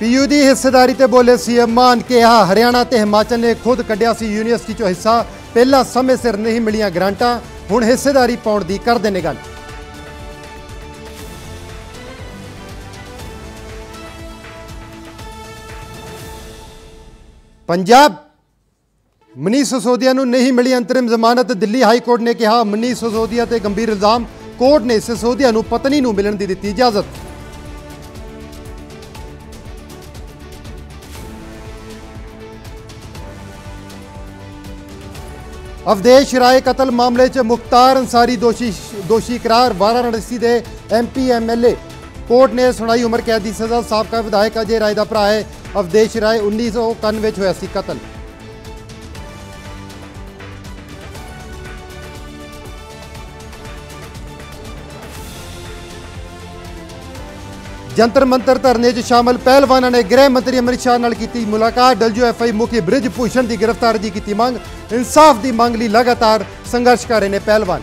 PU ਦੀ ਹਿੱਸੇਦਾਰੀ ਤੇ ਬੋਲੇ ਸੀਐਮ ਮਾਨ ਕਿਹਾ ਹਰਿਆਣਾ ਤੇ ਹਿਮਾਚਲ ਨੇ ਖੁਦ ਕੱਢਿਆ ਸੀ ਯੂਨੀਵਰਸਿਟੀ ਚੋਂ ਹਿੱਸਾ। ਪਹਿਲਾਂ ਸਮੇਂ ਸਿਰ ਨਹੀਂ ਮਿਲੀਆਂ ਗ੍ਰਾਂਟਾਂ, ਹੁਣ ਹਿੱਸੇਦਾਰੀ ਪਾਉਣ ਦੀ ਕਰਦੇ ਨੇ ਗੱਲ। ਪੰਜਾਬ, ਮਨੀਸ਼ ਸਿਸੋਦੀਆ ਨੂੰ ਨਹੀਂ ਮਿਲੀ ਅੰਤਰਿਮ ਜ਼ਮਾਨਤ, ਦਿੱਲੀ ਹਾਈ ਕੋਰਟ ਨੇ ਕਿਹਾ, ਮਨੀਸ਼ ਸਿਸੋਦੀਆ ਤੇ ਗੰਭੀਰ ਇਲਜ਼ਾਮ, ਕੋਰਟ ਨੇ ਸਿਸੋਦੀਆ ਨੂੰ ਪਤਨੀ ਨੂੰ ਮਿਲਣ ਦੀ ਦਿੱਤੀ ਇਜਾਜ਼ਤ। ਅਵਦੇਸ਼ ਰਾਏ ਕਤਲ ਮਾਮਲੇ 'ਚ ਮੁਖਤਾਰ ਅੰਸਾਰੀ ਦੋਸ਼ੀ ਦੋਸ਼ੀ ਕਰਾਰ ਵਾਰਾਣਸੀ ਦੇ ਐਮਪੀ ਐਮਐਲਏ ਕੋਰਟ ਨੇ ਸੁਣਾਈ ਉਮਰ ਕੈਦ ਦੀ ਸਜ਼ਾ, ਸਾਬਕਾ ਵਿਧਾਇਕ ਅਜੇ ਰਾਏ ਦਾ ਭਰਾ ਹੈ। ਅਵਦੇਸ਼ ਰਾਏ 1991 ਵਿੱਚ ਹੋਇਆ ਸੀ ਕਤਲ। ਜੰਤਰ ਮੰਤਰ ਧਰਨੇ 'ਚ ਸ਼ਾਮਲ ਪਹਿਲਵਾਨਾਂ ਨੇ ਗ੍ਰਹਿ ਮੰਤਰੀ ਅਮਰਿਤ ਸ਼ਾਹ ਨਾਲ ਕੀਤੀ ਮੁਲਾਕਾਤ। ਡਬਲਯੂਐਫਆਈ ਮੁਖੀ ਬ੍ਰਿਜ ਭੂਸ਼ਣ ਦੀ ਗ੍ਰਿਫਤਾਰੀ ਦੀ ਕੀਤੀ ਮੰਗ। ਇਨਸਾਫ ਦੀ ਮੰਗ ਲਈ ਲਗਾਤਾਰ ਸੰਘਰਸ਼ ਕਰ ਰਹੇ ਨੇ ਪਹਿਲਵਾਨ।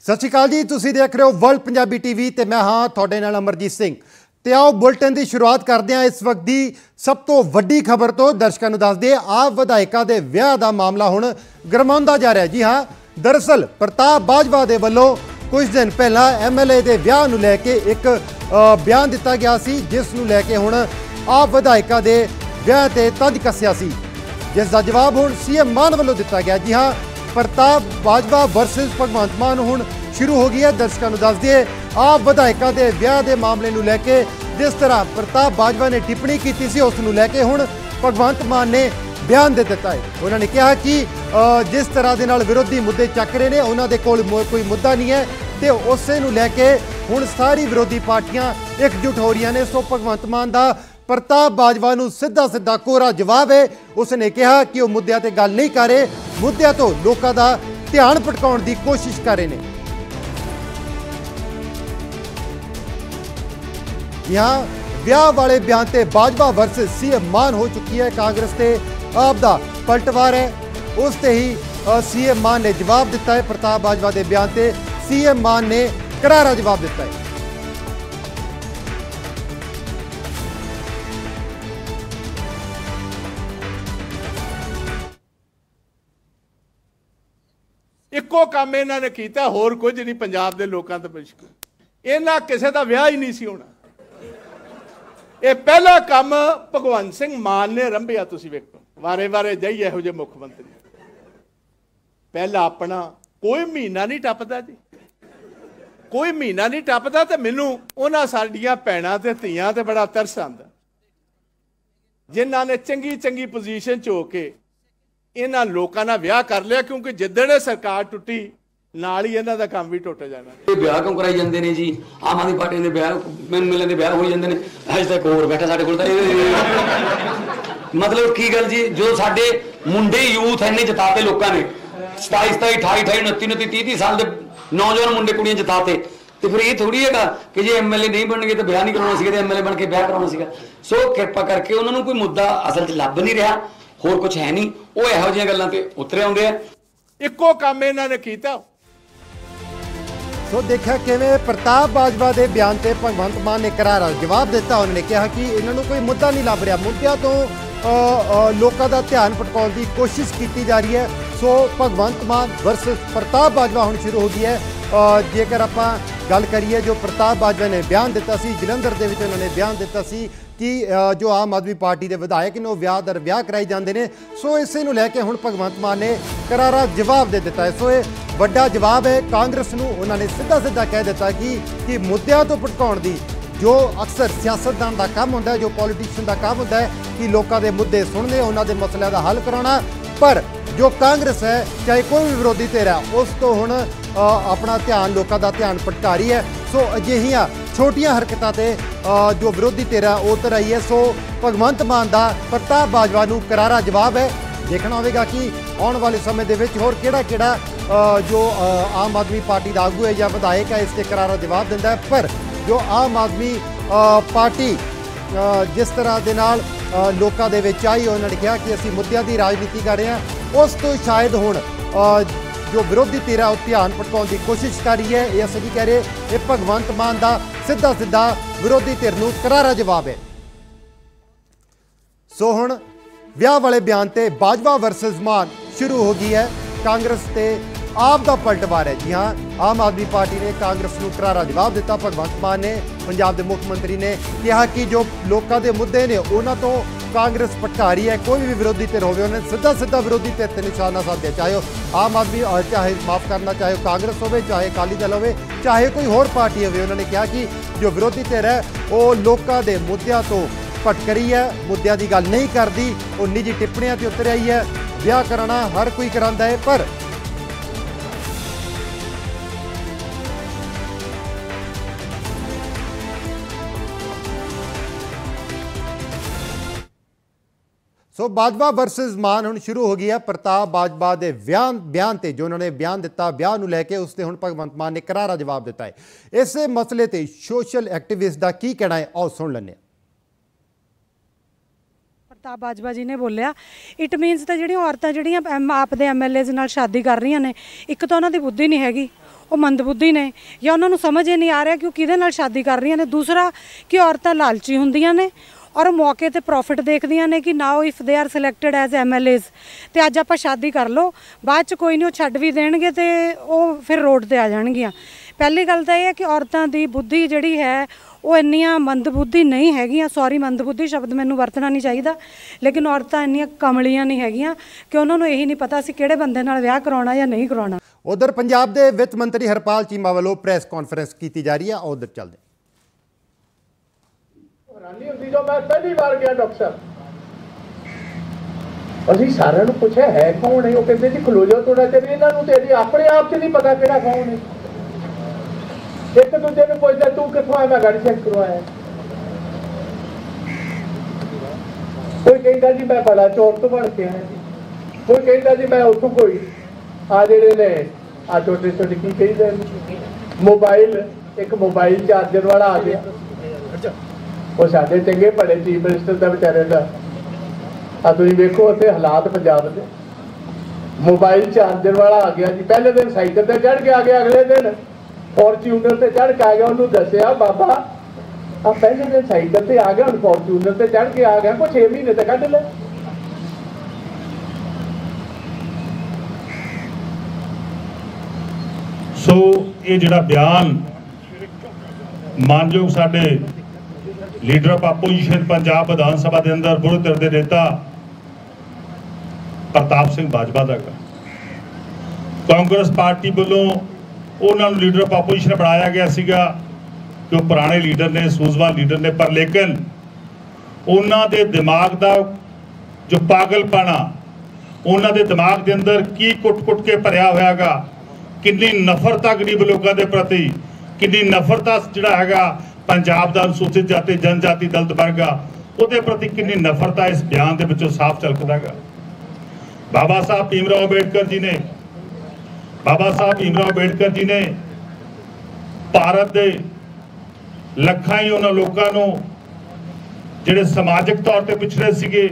ਸਤਿ ਸ਼੍ਰੀ ਅਕਾਲ ਜੀ, ਤੁਸੀਂ ਦੇਖ ਰਹੇ ਹੋ ਵਰਲਡ ਪੰਜਾਬੀ ਟੀਵੀ ਤੇ ਮੈਂ ਹਾਂ ਤੁਹਾਡੇ ਨਾਲ ਅਮਰਜੀਤ ਸਿੰਘ। ਤੇ ਆਓ ਬੁਲਟਨ ਦੀ ਸ਼ੁਰੂਆਤ ਕਰਦੇ ਹਾਂ ਇਸ ਵਕਤ ਦੀ ਸਭ ਤੋਂ ਵੱਡੀ ਖਬਰ ਤੋਂ। ਦਰਸ਼ਕਾਂ ਨੂੰ ਦੱਸ ਦਈਏ ਆਪ ਵਿਧਾਇਕਾਂ ਦੇ ਵਿਆਹ ਦਾ ਮਾਮਲਾ ਹੁਣ ਗਰਮਾਉਂਦਾ ਜਾ ਰਿਹਾ ਜੀ ਹਾਂ ਦਰਅਸਲ ਪ੍ਰਤਾਪ ਬਾਜਵਾ ਦੇ ਵੱਲੋਂ ਕੁਝ ਦਿਨ ਪਹਿਲਾਂ ਐਮਐਲਏ ਦੇ ਵਿਆਹ ਨੂੰ ਲੈ ਕੇ ਇੱਕ ਬਿਆਨ ਦਿੱਤਾ ਗਿਆ ਸੀ, ਜਿਸ ਨੂੰ ਲੈ ਕੇ ਹੁਣ ਆਪ ਵਿਧਾਇਕਾਂ ਦੇ ਵਿਆਹ ਤੇ ਤੰਜ ਕੱਸਿਆ ਸੀ। ਜਿਸ ਦਾ ਜਵਾਬ ਹੁਣ ਸੀਐਮ ਮਾਨ ਵੱਲੋਂ ਦਿੱਤਾ ਗਿਆ। ਜੀ ਹਾਂ, ਪ੍ਰਤਾਪ ਬਾਜਵਾ ਵਰਸਸ ਭਗਵੰਤ ਮਾਨ ਹੁਣ ਸ਼ੁਰੂ ਹੋ ਗਈ ਹੈ। ਦਰਸ਼ਕਾਂ ਨੂੰ ਦੱਸ ਦਈਏ, ਆਪ ਵਿਧਾਇਕਾਂ ਦੇ ਵਿਆਹ ਦੇ ਮਾਮਲੇ ਨੂੰ ਲੈ ਕੇ ਜਿਸ ਤਰ੍ਹਾਂ ਪ੍ਰਤਾਪ ਬਾਜਵਾ ਨੇ ਟਿੱਪਣੀ ਕੀਤੀ ਸੀ, ਉਸ ਨੂੰ ਲੈ ਕੇ ਹੁਣ ਭਗਵੰਤ ਮਾਨ ਨੇ ਬਿਆਨ ਦੇ ਦਿੱਤਾ ਹੈ। ਉਹਨਾਂ ਨੇ ਕਿਹਾ ਕਿ ਜਿਸ ਤਰ੍ਹਾਂ ਦੇ ਨਾਲ ਵਿਰੋਧੀ ਮੁੱਦੇ ਚੱਕ ਰਹੇ ਨੇ, ਉਹਨਾਂ ਦੇ ਕੋਲ ਮੋ- ਕੋਈ ਮੁੱਦਾ ਨਹੀਂ ਹੈ ਤੇ ਉਸੇ ਨੂੰ ਲੈ ਕੇ ਹੁਣ ਸਾਰੀ ਵਿਰੋਧੀ ਪਾਰਟੀਆਂ ਇਕਜੁੱਟ ਹੋ ਰਹੀਆਂ ਨੇ। ਸੋ ਭਗਵੰਤ ਮਾਨ ਦਾ ਪ੍ਰਤਾਪ ਬਾਜਵਾ ਨੂੰ ਸਿੱਧਾ ਸਿੱਧਾ ਕੋਰਾ ਜਵਾਬ ਹੈ। ਉਸਨੇ ਕਿਹਾ ਕਿ ਉਹ ਮੁੱਦਿਆਂ ਤੇ ਗੱਲ ਨਹੀਂ ਕਰ ਰਹੇ, ਮੁੱਦਿਆਂ ਤੋਂ ਲੋਕਾਂ ਦਾ ਧਿਆਨ ਭਟਕਾਉਣ ਦੀ ਕੋਸ਼ਿਸ਼ ਕਰ ਰਹੇ ਨੇ। यहाँ ਵਿਆਹ ਵਾਲੇ ਬਿਆਨ ਤੇ ਬਾਜਵਾ ਵਰਸਸ ਸੀਐਮ ਮਾਨ ਹੋ ਚੁੱਕੀ ਹੈ। ਕਾਂਗਰਸ ਤੇ ਆਪ ਦਾ ਪਲਟਵਾਰ ਹੈ। ਉਸ ਤੇ ਹੀ ਸੀਐਮ ਮਾਨ ਨੇ ਜਵਾਬ ਦਿੱਤਾ ਹੈ। ਪ੍ਰਤਾਪ ਬਾਜਵਾ ਦੇ ਬਿਆਨ ਤੇ ਸੀਐਮ ਮਾਨ ਨੇ ਕਰਾਰਾ ਜਵਾਬ ਦਿੱਤਾ ਹੈ। ਇੱਕੋ ਕੰਮ ਇਹਨਾਂ ਨੇ ਕੀਤਾ, ਹੋਰ ਕੁਝ ਨਹੀਂ। ਪੰਜਾਬ ਦੇ ਲੋਕਾਂ ਤੋਂ ਮੁਸ਼ਕਲ ਇਹਨਾਂ ਕਿਸੇ ਦਾ ਵਿਆਹ ਹੀ ਨਹੀਂ ਸੀ ਹੋਣਾ। ਇਹ ਪਹਿਲਾ ਕੰਮ ਭਗਵੰਤ ਸਿੰਘ ਮਾਨ ਨੇ ਰੰਭਿਆ, ਤੁਸੀਂ ਵੇਖੋ। ਵਾਰੇ ਵਾਰੇ ਜਾਈ ਇਹੋ ਜਿਹੇ ਮੁੱਖ ਮੰਤਰੀ। ਪਹਿਲਾ ਆਪਣਾ, ਕੋਈ ਮਹੀਨਾ ਨਹੀਂ ਟੱਪਦਾ ਜੀ। ਕੋਈ ਮਹੀਨਾ ਨਹੀਂ ਟੱਪਦਾ ਤੇ ਮੈਨੂੰ ਉਹਨਾਂ ਸਾਡੀਆਂ ਭੈਣਾਂ ਤੇ ਧੀਆਂ ਤੇ ਬੜਾ ਤਰਸ ਆਉਂਦਾ। ਜਿਨ੍ਹਾਂ ਨੇ ਚੰਗੀ ਚੰਗੀ ਪੋਜੀਸ਼ਨ 'ਚ ਹੋ ਕੇ ਇਹਨਾਂ ਲੋਕਾਂ ਨਾਲ ਵਿਆਹ ਕਰ ਲਿਆ, ਕਿਉਂਕਿ ਜਿੱਦਣ ਇਹ ਸਰਕਾਰ ਟੁੱਟੀ ਨਾਲ ਹੀ ਇਹਨਾਂ ਦਾ ਕੰਮ ਵੀ ਟੁੱਟ ਜਾਣਾ। ਇਹ ਵਿਆਹ ਕਿਉਂ ਕਰਾਈ ਜਾਂਦੇ ਨੇ ਜੀ? ਆਮ ਆਦਮੀ ਪਾਰਟੀ ਦੇ ਵਿਆਹ ਮੈਨੂੰ ਮਿਲਣ ਦੇ ਵਿਆਹ ਹੋਈ ਜਾਂਦੇ ਨੇ। ਅੱਜ ਤੱਕ ਹੋਰ ਬੈਠਾ ਸਾਡੇ ਕੋਲ ਤਾਂ ਮਤਲਬ ਕੀ ਗੱਲ ਜੀ? ਜੋ ਸਾਡੇ ਮੁੰਡੇ ਯੂਥ ਇੰਨੇ ਜਿਤਾਤੇ ਲੋਕਾਂ ਨੇ 27 27 28 28 29 29 30 30 ਸਾਲ ਦੇ ਨੌਜਵਾਨ ਮੁੰਡੇ ਕੁੜੀਆਂ ਜਿਤਾਤੇ। ਤੇ ਫਿਰ ਇਹ ਥੋੜੀ ਹੈਗਾ ਕਿ ਜੇ ਐਮਐਲਏ ਨਹੀਂ ਬਣਨਗੇ ਤਾਂ ਵਿਆਹ ਨਹੀਂ ਕਰਾਉਣਾ ਸੀਗਾ ਤੇ ਐਮਐਲਏ ਬਣ ਕੇ ਵਿਆਹ ਕਰਾਉਣਾ ਸੀਗਾ। ਸੋ ਕਿਰਪਾ ਕਰਕੇ ਉਹਨਾਂ ਨੂੰ ਕੋਈ ਮੁੱਦਾ ਅਸਲ 'ਚ ਲੱਭ ਨਹੀਂ ਰਿਹਾ ਹੋਰ ਕੁਝ ਹੈ ਨਹੀਂ। ਉਹ ਇਹੋ ਜਿਹੀਆਂ ਗੱਲਾਂ ਤੇ ਉਤਰੇ ਆਉਂਦੇ ਆ। ਇੱਕੋ ਕੰਮ ਇਹਨਾਂ ਨੇ ਕੀਤਾ। ਸੋ ਦੇਖਿਆ ਕਿਵੇਂ ਪ੍ਰਤਾਪ ਬਾਜਵਾ ਦੇ ਬਿਆਨ ਤੇ ਭਗਵੰਤ ਮਾਨ ਨੇ ਕਰਾਰਾ ਜਵਾਬ ਦਿੱਤਾ। ਉਹਨਾਂ ਨੇ ਕਿਹਾ ਕਿ ਇਹਨਾਂ ਨੂੰ ਕੋਈ ਮੁੱਦਾ ਨਹੀਂ ਲੱਭ ਰਿਹਾ। ਮੁੱਦਿਆਂ ਤੋਂ ਲੋਕਾਂ ਦਾ ਧਿਆਨ ਭਟਕਾਉਣ ਦੀ ਕੋਸ਼ਿਸ਼ ਕੀਤੀ ਜਾ ਰਹੀ ਹੈ। ਸੋ ਭਗਵੰਤ ਮਾਨ ਵਰਸਸ ਪ੍ਰਤਾਪ ਬਾਜਵਾ ਹੁਣ ਸ਼ੁਰੂ ਹੋ ਗਈ ਹੈ। ਜੇਕਰ ਆਪਾਂ ਗੱਲ ਕਰੀਏ ਜੋ ਪ੍ਰਤਾਪ ਬਾਜਵਾ ਨੇ ਬਿਆਨ ਦਿੱਤਾ ਸੀ, ਜਲੰਧਰ ਦੇ ਵਿੱਚ ਉਹਨਾਂ ਨੇ ਬਿਆਨ ਦਿੱਤਾ ਸੀ ਕਿ ਜੋ ਆਮ ਆਦਮੀ ਪਾਰਟੀ ਦੇ ਵਿਧਾਇਕ ਨੇ ਉਹ ਵਿਆਹ ਦਰ ਵਿਆਹ ਕਰਾਈ ਜਾਂਦੇ ਨੇ। ਸੋ ਇਸੇ ਨੂੰ ਲੈ ਕੇ ਹੁਣ ਭਗਵੰਤ ਮਾਨ ਨੇ ਕਰਾਰਾ ਜਵਾਬ ਦੇ ਦਿੱਤਾ ਹੈ। ਸੋ ਇਹ ਵੱਡਾ ਜਵਾਬ ਹੈ। ਕਾਂਗਰਸ ਨੂੰ ਉਹਨਾਂ ਨੇ ਸਿੱਧਾ ਸਿੱਧਾ ਕਹਿ ਦਿੱਤਾ ਕਿ ਕਿ ਮੁੱਦਿਆਂ ਤੋਂ ਭਟਕਾਉਣ ਦੀ ਜੋ ਅਕਸਰ ਸਿਆਸਤਦਾਨ ਦਾ ਕੰਮ ਹੁੰਦਾ ਜੋ ਪੋਲੀਟੀਸ਼ੀਅਨ ਦਾ ਕੰਮ ਹੁੰਦਾ ਕਿ ਲੋਕਾਂ ਦੇ ਮੁੱਦੇ ਸੁਣਨੇ, ਉਹਨਾਂ ਦੇ ਮਸਲਿਆਂ ਦਾ ਹੱਲ ਕਰਾਉਣਾ। ਪਰ ਜੋ ਕਾਂਗਰਸ ਹੈ, ਚਾਹੇ ਕੋਈ ਵੀ ਵਿਰੋਧੀ ਧਿਰ ਹੈ, ਉਸ ਤੋਂ ਹੁਣ ਆਪਣਾ ਧਿਆਨ, ਲੋਕਾਂ ਦਾ ਧਿਆਨ ਭਟਕਾ ਰਹੀ ਹੈ। ਸੋ ਅਜਿਹੀਆਂ ਛੋਟੀਆਂ ਹਰਕਤਾਂ ਤੇ ਜੋ ਵਿਰੋਧੀ ਧਿਰ ਹੈ, ਉਹ ਉਤਰ ਆਈ ਹੈ। ਸੋ ਭਗਵੰਤ ਮਾਨ ਦਾ ਪ੍ਰਤਾਪ ਬਾਜਵਾ ਨੂੰ ਕਰਾਰਾ ਜਵਾਬ ਹੈ। ਦੇਖਣਾ ਹੋਵੇਗਾ ਕਿ ਆਉਣ ਵਾਲੇ ਸਮੇਂ ਦੇ ਵਿੱਚ ਹੋਰ ਕਿਹੜਾ ਕਿਹੜਾ ਜੋ ਆਮ ਆਦਮੀ ਪਾਰਟੀ ਦਾ ਆਗੂ ਹੈ ਜਾਂ ਵਿਧਾਇਕ ਹੈ, ਇਸ ਤੇ ਕਰਾਰਾ ਜਵਾਬ ਦਿੰਦਾ ਹੈ। ਪਰ ਜੋ ਆਮ ਆਦਮੀ ਪਾਰਟੀ ਜਿਸ ਤਰ੍ਹਾਂ ਦੇ ਨਾਲ ਲੋਕਾਂ ਦੇ ਵਿੱਚ ਆਈ ਉਹਨਾਂ ਨੇ ਕਿਹਾ ਕਿ ਅਸੀਂ ਮੁੱਦਿਆਂ ਦੀ ਰਾਜਨੀਤੀ ਕਰ ਰਹੇ ਹਾਂ, ਉਸ ਤੋਂ ਸ਼ਾਇਦ ਹੁਣ ਜੋ ਵਿਰੋਧੀ ਧਿਰ ਹੈ ਉਹ ਧਿਆਨ ਭਟਕਾਉਣ ਦੀ ਕੋਸ਼ਿਸ਼ ਕਰ ਰਹੀ ਹੈ, ਇਹ ਅਸੀਂ ਨਹੀਂ ਕਹਿ ਰਹੇ, ਇਹ ਭਗਵੰਤ ਮਾਨ ਦਾ ਸਿੱਧਾ ਸਿੱਧਾ ਵਿਰੋਧੀ ਧਿਰ ਨੂੰ ਕਰਾਰਾ ਜਵਾਬ ਹੈ। ਸੋ ਹੁਣ ਵਿਆਹ ਵਾਲੇ ਬਿਆਨ ਤੇ ਬਾਜਵਾ ਵਰਸਸ ਮਾਨ ਸ਼ੁਰੂ ਹੋ ਗਈ ਹੈ, ਕਾਂਗਰਸ ਤੇ ਆਪ ਦਾ ਪਲਟਵਾਰ ਹੈ ਜੀ ਹਾਂ, ਆਮ ਆਦਮੀ ਪਾਰਟੀ ਨੇ ਕਾਂਗਰਸ ਨੂੰ ਕਰਾਰਾ ਜਵਾਬ ਦਿੱਤਾ। ਭਗਵੰਤ ਮਾਨ ਨੇ, ਪੰਜਾਬ ਦੇ ਮੁੱਖ ਮੰਤਰੀ ਨੇ ਕਿਹਾ ਕਿ ਜੋ ਲੋਕਾਂ ਦੇ ਮੁੱਦੇ ਨੇ, ਉਹਨਾਂ ਤੋਂ ਕਾਂਗਰਸ ਭਟਕਾ ਹੈ। ਕੋਈ ਵੀ ਵਿਰੋਧੀ ਧਿਰ ਹੋਵੇ, ਉਹਨੇ ਸਿੱਧਾ ਸਿੱਧਾ ਵਿਰੋਧੀ ਧਿਰ ਤੇ ਨਿਸ਼ਾਨਾ ਸਾਧਿਆ। ਚਾਹੇ ਉਹ ਆਮ ਆਦਮੀ ਚਾਹੇ ਮਾਫ ਕਰਨਾ, ਚਾਹੇ ਉਹ ਕਾਂਗਰਸ ਹੋਵੇ, ਚਾਹੇ ਅਕਾਲੀ ਦਲ ਹੋਵੇ, ਚਾਹੇ ਕੋਈ ਹੋਰ ਪਾਰਟੀ ਹੋਵੇ, ਉਹਨਾਂ ਨੇ ਕਿਹਾ ਕਿ ਜੋ ਵਿਰੋਧੀ ਧਿਰ ਹੈ, ਉਹ ਲੋਕਾਂ ਦੇ ਮੁੱਦਿਆਂ ਤੋਂ ਭਟਕ ਰਹੀ ਹੈ, ਮੁੱਦਿਆਂ ਦੀ ਗੱਲ ਨਹੀਂ ਕਰਦੀ। ਉਹ ਨਿੱਜੀ ਟਿੱਪਣੀਆਂ ਤੇ ਉਤਰ ਆਈ ਹੈ। ਵਿਆਹ ਕਰਨਾ ਹਰ ਕੋਈ ਕਰਾਂਦਾ ਹੈ, ਪਰ ਸੋ ਬਾਜਵਾ ਵਰਸਸ ਮਾਨ ਹੁਣ ਸ਼ੁਰੂ ਹੋ ਗਈ ਹੈ ਪ੍ਰਤਾਪ ਬਾਜਵਾ ਦੇ ਬਿਆਨ ਬਿਆਨ ਤੇ, ਜੋ ਉਹਨਾਂ ਨੇ ਬਿਆਨ ਦਿੱਤਾ, ਵਿਆਹ ਨੂੰ ਲੈ ਕੇ ਉਸ ਤੇ ਹੁਣ ਭਗਵੰਤ ਮਾਨ ਨੇ ਕਰਾਰਾ ਜਵਾਬ ਦਿੱਤਾ ਹੈ। ਇਸੇ ਮਸਲੇ ਤੇ ਸੋਸ਼ਲ ਐਕਟਿਵਿਸਟ ਦਾ ਕੀ ਕਹਿਣਾ ਹੈ? ਆਓ ਸੁਣ ਲੈਂਦੇ ਹਾਂ। ਪ੍ਰਤਾਪ ਬਾਜਵਾ ਜੀ ਨੇ ਬੋਲਿਆ ਇਟ ਮੀਨਸ ਤਾਂ ਜਿਹੜੀਆਂ ਔਰਤਾਂ, ਜਿਹੜੀਆਂ ਐਮ- ਆਪ ਦੇ ਐਮਐਲਏਜ਼ ਨਾਲ ਸ਼ਾਦੀ ਕਰ ਰਹੀਆਂ ਨੇ, ਇੱਕ ਤਾਂ ਉਹਨਾਂ ਦੀ ਬੁੱਧੀ ਨਹੀਂ ਹੈਗੀ, ਉਹ ਮੰਦਬੁੱਧੀ ਨੇ ਜਾਂ ਉਹਨਾਂ ਨੂੰ ਸਮਝ ਹੀ ਨਹੀਂ ਆ ਰਿਹਾ ਕਿ ਉਹ ਕਿਹਦੇ ਨਾਲ ਸ਼ਾਦੀ ਕਰ ਰਹੀਆਂ ਨੇ। ਦੂਸਰਾ, ਕਿ ਔਰਤਾਂ ਲਾਲਚੀ ਹੁੰਦੀਆਂ ਨੇ ਔਰ ਉਹ ਮੌਕੇ ਤੇ ਪ੍ਰੋਫਿਟ ਦੇਖਦੀਆਂ ਨੇ ਕਿ now if they are selected as MLAs ਤੇ ਅੱਜ ਆਪਾਂ ਸ਼ਾਦੀ ਕਰ ਲਓ, ਬਾਅਦ ਚ ਕੋਈ ਨਹੀਂ ਉਹ ਛੱਡ ਵੀ ਦੇਣਗੇ ਤੇ ਉਹ ਫਿਰ ਰੋਡ ਤੇ ਆ ਜਾਣਗੀਆਂ। ਪਹਿਲੀ ਗੱਲ ਤਾਂ ਇਹ ਹੈ ਕਿ ਔਰਤਾਂ ਦੀ ਬੁੱਧੀ ਜਿਹੜੀ ਹੈ, ਉਹ ਇੰਨੀਆਂ ਮੰਦਬੁੱਧੀ ਨਹੀਂ ਹੈਗੀਆਂ। ਸੌਰੀ ਮੰਦਬੁੱਧੀ ਸ਼ਬਦ ਮੈਨੂੰ ਵਰਤਣਾ ਨਹੀਂ ਚਾਹੀਦਾ, ਲੇਕਿਨ ਔਰਤਾਂ ਇੰਨੀਆਂ ਕਮਲੀਆਂ ਨਹੀਂ ਹੈਗੀਆਂ ਕਿ ਉਹਨਾਂ ਨੂੰ ਇਹੀ ਨਹੀਂ ਪਤਾ ਸੀ ਕਿਹੜੇ ਬੰਦੇ ਨਾਲ ਵਿਆਹ ਕਰਾਉਣਾ ਜਾਂ ਨਹੀਂ ਕਰਾਉਣਾ। ਉਧਰ ਪੰਜਾਬ ਦੇ ਵਿੱਤ ਮੰਤਰੀ ਹਰਪਾਲ ਚੀਮਾ ਵੱਲੋਂ ਪ੍ਰੈਸ ਕਾਨਫਰੰਸ ਕੀਤੀ ਜਾ ਰਹੀ ਹੈ। ਉਧਰ ਚੱਲਦੇ ਹੈਰਾਨੀ ਹੁੰਦੀ ਜੋ ਮੈਂ ਪਹਿਲੀ ਵਾਰ ਗਿਆ, ਡਾਕਟਰ ਅਸੀਂ ਸਾਰਿਆਂ ਨੂੰ ਪੁੱਛਿਆ, ਹੈ ਕੌਣ ਹੈ? ਉਹ ਕਹਿੰਦੇ ਜੀ, ਖਲੋ ਥੋੜਾ ਚਿਰ ਇਹਨਾਂ ਨੂੰ ਤੇ ਆਪਣੇ ਆਪ 'ਚ ਨਹੀਂ ਪਤਾ ਕਿਹੜਾ ਕੌਣ ਹੈ। ਇੱਕ ਦੂਜੇ ਨੂੰ ਪੁੱਛਦਾ, ਤੂੰ ਕਿੱਥੋਂ ਆਇਆ? ਮੈਂ ਗਾੜੀ ਚੈੱਕ ਕਰਵਾਇਆ ਕੋਈ ਕਹਿੰਦਾ ਜੀ, ਮੈਂ ਬੜਾ ਚੋਰ ਤੋਂ ਬਣ ਕੇ ਆਇਆ। ਕੋਈ ਕਹਿੰਦਾ ਜੀ, ਮੈਂ ਉੱਥੋਂ ਕੋਈ ਆ ਜਿਹੜੇ ਨੇ, ਆ ਛੋਟੇ ਛੋਟੇ ਕੀ ਕਹਿੰਦੇ? ਨੇ ਮੋਬਾਈਲ, ਇੱਕ ਮੋਬਾਈਲ ਚਾਰਜਰ ਵਾਲਾ ਆ ਗਿਆ। ਉਹ ਸਾਡੇ ਚੰਗੇ ਬੜੇ ਚੀਫ ਮਿਨਿਸਟਰ ਦਾ ਵਿਚਾਰੇ ਦਾ। ਆ ਤੁਸੀਂ ਵੇਖੋ ਉੱਥੇ ਹਾਲਾਤ ਪੰਜਾਬ ਦੇ। ਮੋਬਾਈਲ ਚਾਰਜਰ ਵਾਲਾ ਆ ਗਿਆ ਜੀ। ਪਹਿਲੇ ਦਿਨ ਸਾਈਕਲ ਤੇ ਚੜ ਕੇ ਆ ਗਿਆ, ਅਗਲੇ ਦਿਨ ਫੋਰਚੂਨਰ ਤੇ ਚੜ ਕੇ ਆ ਗਿਆ, ਉਹਨੂੰ ਦੱਸਿਆ, ਬਾਬਾ ਆ ਪਹਿਲੇ ਦਿਨ ਸਾਈਕਲ ਤੇ ਆ ਗਿਆ, ਹੁਣ ਫੋਰਚੂਨਰ ਤੇ ਚੜ ਕੇ ਆ ਗਿਆ ਕੋਈ 6 ਮਹੀਨੇ ਤੇ ਕੱਢ ਲੈ। ਸੋ ਇਹ ਜਿਹੜਾ ਬਿਆਨ, ਮਾਨਯੋਗ ਸਾਡੇ leader of opposition Punjab Vidhan Sabha ਦੇ ਅੰਦਰ ਵਿਰੋਧ ਧਿਰ ਦੇ ਨੇਤਾ ਪ੍ਰਤਾਪ ਸਿੰਘ ਬਾਜਵਾ ਦਾ ਗਾ। ਕਾਂਗਰਸ ਪਾਰਟੀ ਵੱਲੋਂ ਉਹਨਾਂ ਨੂੰ ਲੀਡਰ ਆਫ ਆਪੋਜੀਸ਼ਨ ਬਣਾਇਆ ਗਿਆ ਸੀਗਾ ਕਿ ਉਹ ਪੁਰਾਣੇ ਲੀਡਰ ਨੇ, ਸੂਝਵਾਨ ਲੀਡਰ ਨੇ, ਪਰ ਲੇਕਿਨ ਉਹਨਾਂ ਦੇ ਦਿਮਾਗ ਦਾ ਜੋ ਪਾਗਲਪਣਾ, ਉਹਨਾਂ ਦੇ ਦਿਮਾਗ ਦੇ ਅੰਦਰ ਕੀ ਕੁੱਟ-ਕੁੱਟ ਕੇ ਭਰਿਆ ਹੋਇਆਗਾ, ਕਿੰਨੀ ਨਫ਼ਰਤ ਆ ਗਰੀਬ ਲੋਕਾਂ ਦੇ ਪ੍ਰਤੀ, ਕਿੰਨੀ ਨਫ਼ਰਤ ਜਿਹੜਾ ਹੈਗਾ ਪੰਜਾਬ ਦਾ ਅਨੁਸੂਚਿਤ ਜਾਤੀ, ਜਨਜਾਤੀ ਦਲਿਤ ਵਰਗ ਆ, ਉਹਦੇ ਪ੍ਰਤੀ ਕਿੰਨੀ ਨਫ਼ਰਤ ਆ ਇਸ ਬਿਆਨ ਦੇ ਵਿੱਚੋਂ ਸਾਫ਼ ਝਲਕਦਾਗਾ ਬਾਬਾ ਸਾਹਿਬ ਭੀਮਰਾਓ ਅੰਬੇਡਕਰ ਜੀ ਨੇ, ਬਾਬਾ ਸਾਹਿਬ ਭੀਮਰਾਓ ਅੰਬੇਡਕਰ ਜੀ ਨੇ ਭਾਰਤ ਦੇ ਲੱਖਾਂ ਹੀ ਉਹਨਾਂ ਲੋਕਾਂ ਨੂੰ ਜਿਹੜੇ ਸਮਾਜਿਕ ਤੌਰ ਤੇ ਪਿਛੜੇ ਸੀਗੇ,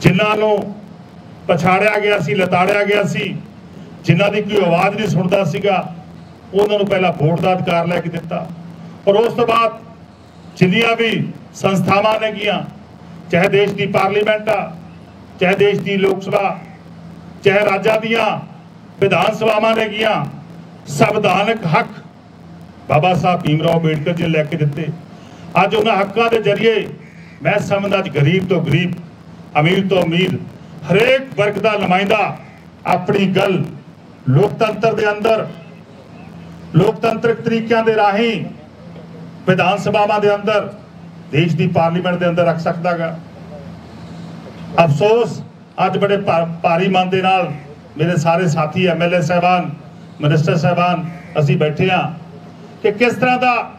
ਜਿਨ੍ਹਾਂ ਨੂੰ ਪਛਾੜਿਆ ਗਿਆ ਸੀ, ਲਤਾੜਿਆ ਗਿਆ ਸੀ, ਜਿਨ੍ਹਾਂ ਦੀ ਕੋਈ ਆਵਾਜ਼ ਨਹੀਂ ਸੁਣਦਾ ਸੀਗਾ, ਉਹਨਾਂ ਨੂੰ ਪਹਿਲਾਂ ਵੋਟ ਦਾ ਅਧਿਕਾਰ ਲੈ ਕੇ ਦਿੱਤਾ। ਪਰ ਉਸ ਤੋਂ ਬਾਅਦ ਜਿੰਨੀਆਂ ਵੀ ਸੰਸਥਾਵਾਂ ਨੇ ਗੀਆਂ ਚਾਹੇ ਦੇਸ਼ ਦੀ ਪਾਰਲੀਮੈਂਟ ਆ, ਚਾਹੇ ਦੇਸ਼ ਦੀ ਲੋਕ ਸਭਾ, ਚਾਹੇ ਰਾਜਾਂ ਦੀਆਂ ਵਿਧਾਨ ਸਭਾਵਾਂ ਨੇ ਗੀਆਂ ਸੰਵਿਧਾਨਕ ਹੱਕ ਬਾਬਾ ਸਾਹਿਬ ਭੀਮ ਰਾਓ ਅੰਬੇਡਕਰ ਜੀ ਨੇ ਲੈ ਕੇ ਦਿੱਤੇ। ਅੱਜ ਉਹਨਾਂ ਹੱਕਾਂ ਦੇ ਜ਼ਰੀਏ ਮੈਂ ਸਮਝਦਾ ਅੱਜ ਗਰੀਬ ਤੋਂ ਗਰੀਬ, ਅਮੀਰ ਤੋਂ ਅਮੀਰ, ਹਰੇਕ ਵਰਗ ਦਾ ਨੁਮਾਇੰਦਾ ਆਪਣੀ ਗੱਲ ਲੋਕਤੰਤਰ ਦੇ ਅੰਦਰ, ਲੋਕਤੰਤਰਿਕ ਤਰੀਕਿਆਂ ਦੇ ਰਾਹੀਂ ਵਿਧਾਨ ਸਭਾਵਾਂ ਦੇ ਅੰਦਰ, ਦੇਸ਼ ਦੀ ਪਾਰਲੀਮੈਂਟ ਦੇ ਅੰਦਰ ਰੱਖ ਸਕਦਾਗਾ। ਅਫਸੋਸ, ਅੱਜ ਬੜੇ ਭਾ- ਭਾਰੀ ਮਨ ਦੇ ਨਾਲ ਮੇਰੇ ਸਾਰੇ ਸਾਥੀ ਐਮਐਲਏ ਸਹਿਬਾਨ, ਮਿਨਿਸਟਰ ਸਹਿਬਾਨ, ਅਸੀਂ ਬੈਠੇ ਆ ਕਿ ਕਿਸ ਤਰ੍ਹਾਂ ਦਾ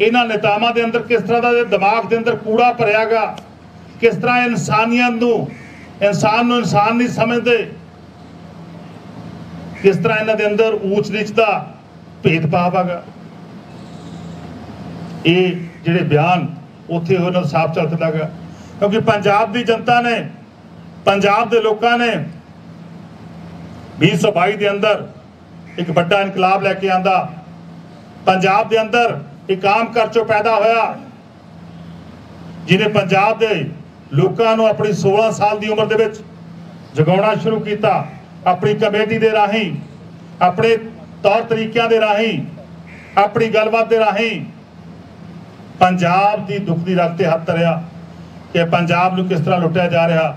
ਇਹਨਾਂ ਨੇਤਾਵਾਂ ਦੇ ਅੰਦਰ, ਕਿਸ ਤਰ੍ਹਾਂ ਦਾ ਇਹ ਦਿਮਾਗ ਦੇ ਅੰਦਰ ਕੂੜਾ ਭਰਿਆਗਾ, ਕਿਸ ਤਰ੍ਹਾਂ ਇਨਸਾਨੀਅਤ ਨੂੰ, ਇਨਸਾਨ ਨੂੰ ਇਨਸਾਨ ਨਹੀਂ ਸਮਝਦੇ, ਕਿਸ ਤਰ੍ਹਾਂ ਇਹਨਾਂ ਦੇ ਅੰਦਰ ਊਚ ਨੀਚ ਦਾ ਭੇਦਭਾਵ ਹੈਗਾ। ਇਹ ਜਿਹੜੇ ਬਿਆਨ ਉੱਥੇ ਉਹਨਾਂ ਨੂੰ, ਸਾਫ਼ ਝਲਕਦਾਗਾ ਕਿਉਂਕਿ ਪੰਜਾਬ ਦੀ ਜਨਤਾ ਨੇ, ਪੰਜਾਬ ਦੇ ਲੋਕਾਂ ਨੇ 2022 ਦੇ ਅੰਦਰ ਇੱਕ ਵੱਡਾ ਇਨਕਲਾਬ ਲੈ ਕੇ ਆਂਦਾ। ਪੰਜਾਬ ਦੇ ਅੰਦਰ ਇੱਕ ਆਮ ਕਰਚੋ ਪੈਦਾ ਹੋਇਆ, ਜਿਹਨੇ ਪੰਜਾਬ ਦੇ ਲੋਕਾਂ ਨੂੰ ਆਪਣੀ 16 ਸਾਲ ਦੀ ਉਮਰ ਦੇ ਵਿੱਚ ਜਗਾਉਣਾ ਸ਼ੁਰੂ ਕੀਤਾ। ਆਪਣੀ ਕਮੇਟੀ ਦੇ ਰਾਹੀਂ, ਆਪਣੇ ਤੌਰ ਤਰੀਕਿਆਂ ਦੇ ਰਾਹੀਂ, ਆਪਣੀ ਗੱਲਬਾਤ ਦੇ ਰਾਹੀਂ ਪੰਜਾਬ ਦੀ ਦੁੱਖ ਦੀ ਰੱਖ ਤੇ ਹੱਥ ਧਰਿਆ ਕਿ ਪੰਜਾਬ ਨੂੰ ਕਿਸ ਤਰ੍ਹਾਂ ਲੁੱਟਿਆ ਜਾ ਰਿਹਾ।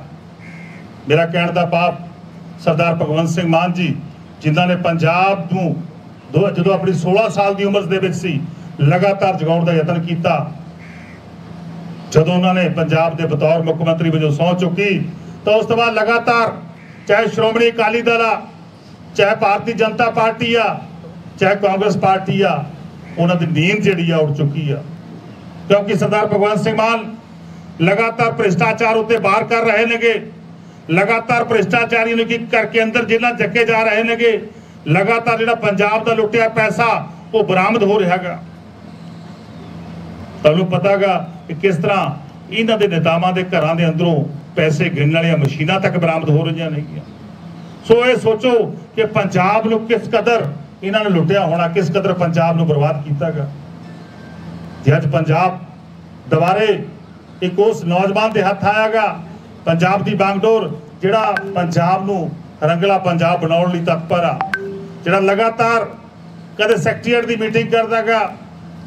ਮੇਰਾ ਕਹਿਣ ਦਾ ਪਾਪ ਸਰਦਾਰ ਭਗਵੰਤ ਸਿੰਘ ਮਾਨ ਜੀ, ਜਿਨ੍ਹਾਂ ਨੇ ਪੰਜਾਬ ਨੂੰ ਦੋ- ਜਦੋਂ ਆਪਣੀ 16 ਸਾਲ ਦੀ ਉਮਰ ਦੇ ਵਿੱਚ ਸੀ, ਲਗਾਤਾਰ ਜਗਾਉਣ ਦਾ ਯਤਨ ਕੀਤਾ, ਜਦੋਂ ਉਹਨਾਂ ਨੇ ਪੰਜਾਬ ਦੇ ਬਤੌਰ ਮੁੱਖ ਮੰਤਰੀ ਵਜੋਂ ਸਹੁੰ ਚੁੱਕੀ, ਤਾਂ ਉਸ ਤੋਂ ਬਾਅਦ ਲਗਾਤਾਰ ਚਾਹੇ ਸ਼੍ਰੋਮਣੀ ਅਕਾਲੀ ਦਲ ਆ, ਚਾਹੇ ਭਾਰਤੀ ਜਨਤਾ ਪਾਰਟੀ ਆ, ਚਾਹੇ ਕਾਂਗਰਸ ਪਾਰਟੀ ਆ, ਉਹਨਾਂ ਦੀ ਨੀਂਦ ਜਿਹੜੀ ਆ ਉੱਡ ਚੁੱਕੀ ਆ। ਕਿਉਂਕਿ ਸਰਦਾਰ ਭਗਵੰਤ ਸਿੰਘ ਮਾਨ ਲਗਾਤਾਰ ਭ੍ਰਿਸ਼ਟਾਚਾਰ ਉੱਤੇ ਬਾਹਰ ਕਰ ਰਹੇ ਨੇਗੇ, ਲਗਾਤਾਰ ਭ੍ਰਿਸ਼ਟਾਚਾਰੀ ਨੂੰ ਕੀ ਕਰਕੇ ਅੰਦਰ ਜੇਲ੍ਹਾਂ ਚੱਕੇ ਜਾ ਰਹੇ ਨੇਗੇ, ਲਗਾਤਾਰ ਜਿਹੜਾ ਪੰਜਾਬ ਦਾ ਲੁੱਟਿਆ ਪੈਸਾ ਉਹ ਬਰਾਮਦ ਹੋ ਰਿਹਾ ਰਿਹਾਗਾ ਤੁਹਾਨੂੰ ਪਤਾਗਾ ਕਿ ਕਿਸ ਤਰ੍ਹਾਂ ਇਹਨਾਂ ਦੇ ਨੇਤਾਵਾਂ ਦੇ ਘਰਾਂ ਦੇ ਅੰਦਰੋਂ ਪੈਸੇ ਗਿਣਨ ਵਾਲੀਆਂ ਮਸ਼ੀਨਾਂ ਤੱਕ ਬਰਾਮਦ ਹੋ ਰਹੀਆਂ ਨੇਗੀਆਂ। ਸੋ ਇਹ ਸੋਚੋ ਕਿ ਪੰਜਾਬ ਨੂੰ ਕਿਸ ਕਦਰ ਇਹਨਾਂ ਨੇ ਲੁੱਟਿਆ ਹੋਣਾ, ਕਿਸ ਕਦਰ ਪੰਜਾਬ ਨੂੰ ਬਰਬਾਦ ਕੀਤਾਗਾ ਜੇ ਅੱਜ ਪੰਜਾਬ ਦੁਬਾਰੇ ਇੱਕ ਉਸ ਨੌਜਵਾਨ ਦੇ ਹੱਥ ਆਇਆਗਾ, ਪੰਜਾਬ ਦੀ ਬਾਗਡੋਰ, ਜਿਹੜਾ ਪੰਜਾਬ ਨੂੰ ਰੰਗਲਾ ਪੰਜਾਬ ਬਣਾਉਣ ਲਈ ਤਤਪਰ ਆ, ਜਿਹੜਾ ਲਗਾਤਾਰ ਕਦੇ ਸੈਕਟਰੀਏਟ ਦੀ ਮੀਟਿੰਗ ਕਰਦਾਗਾ,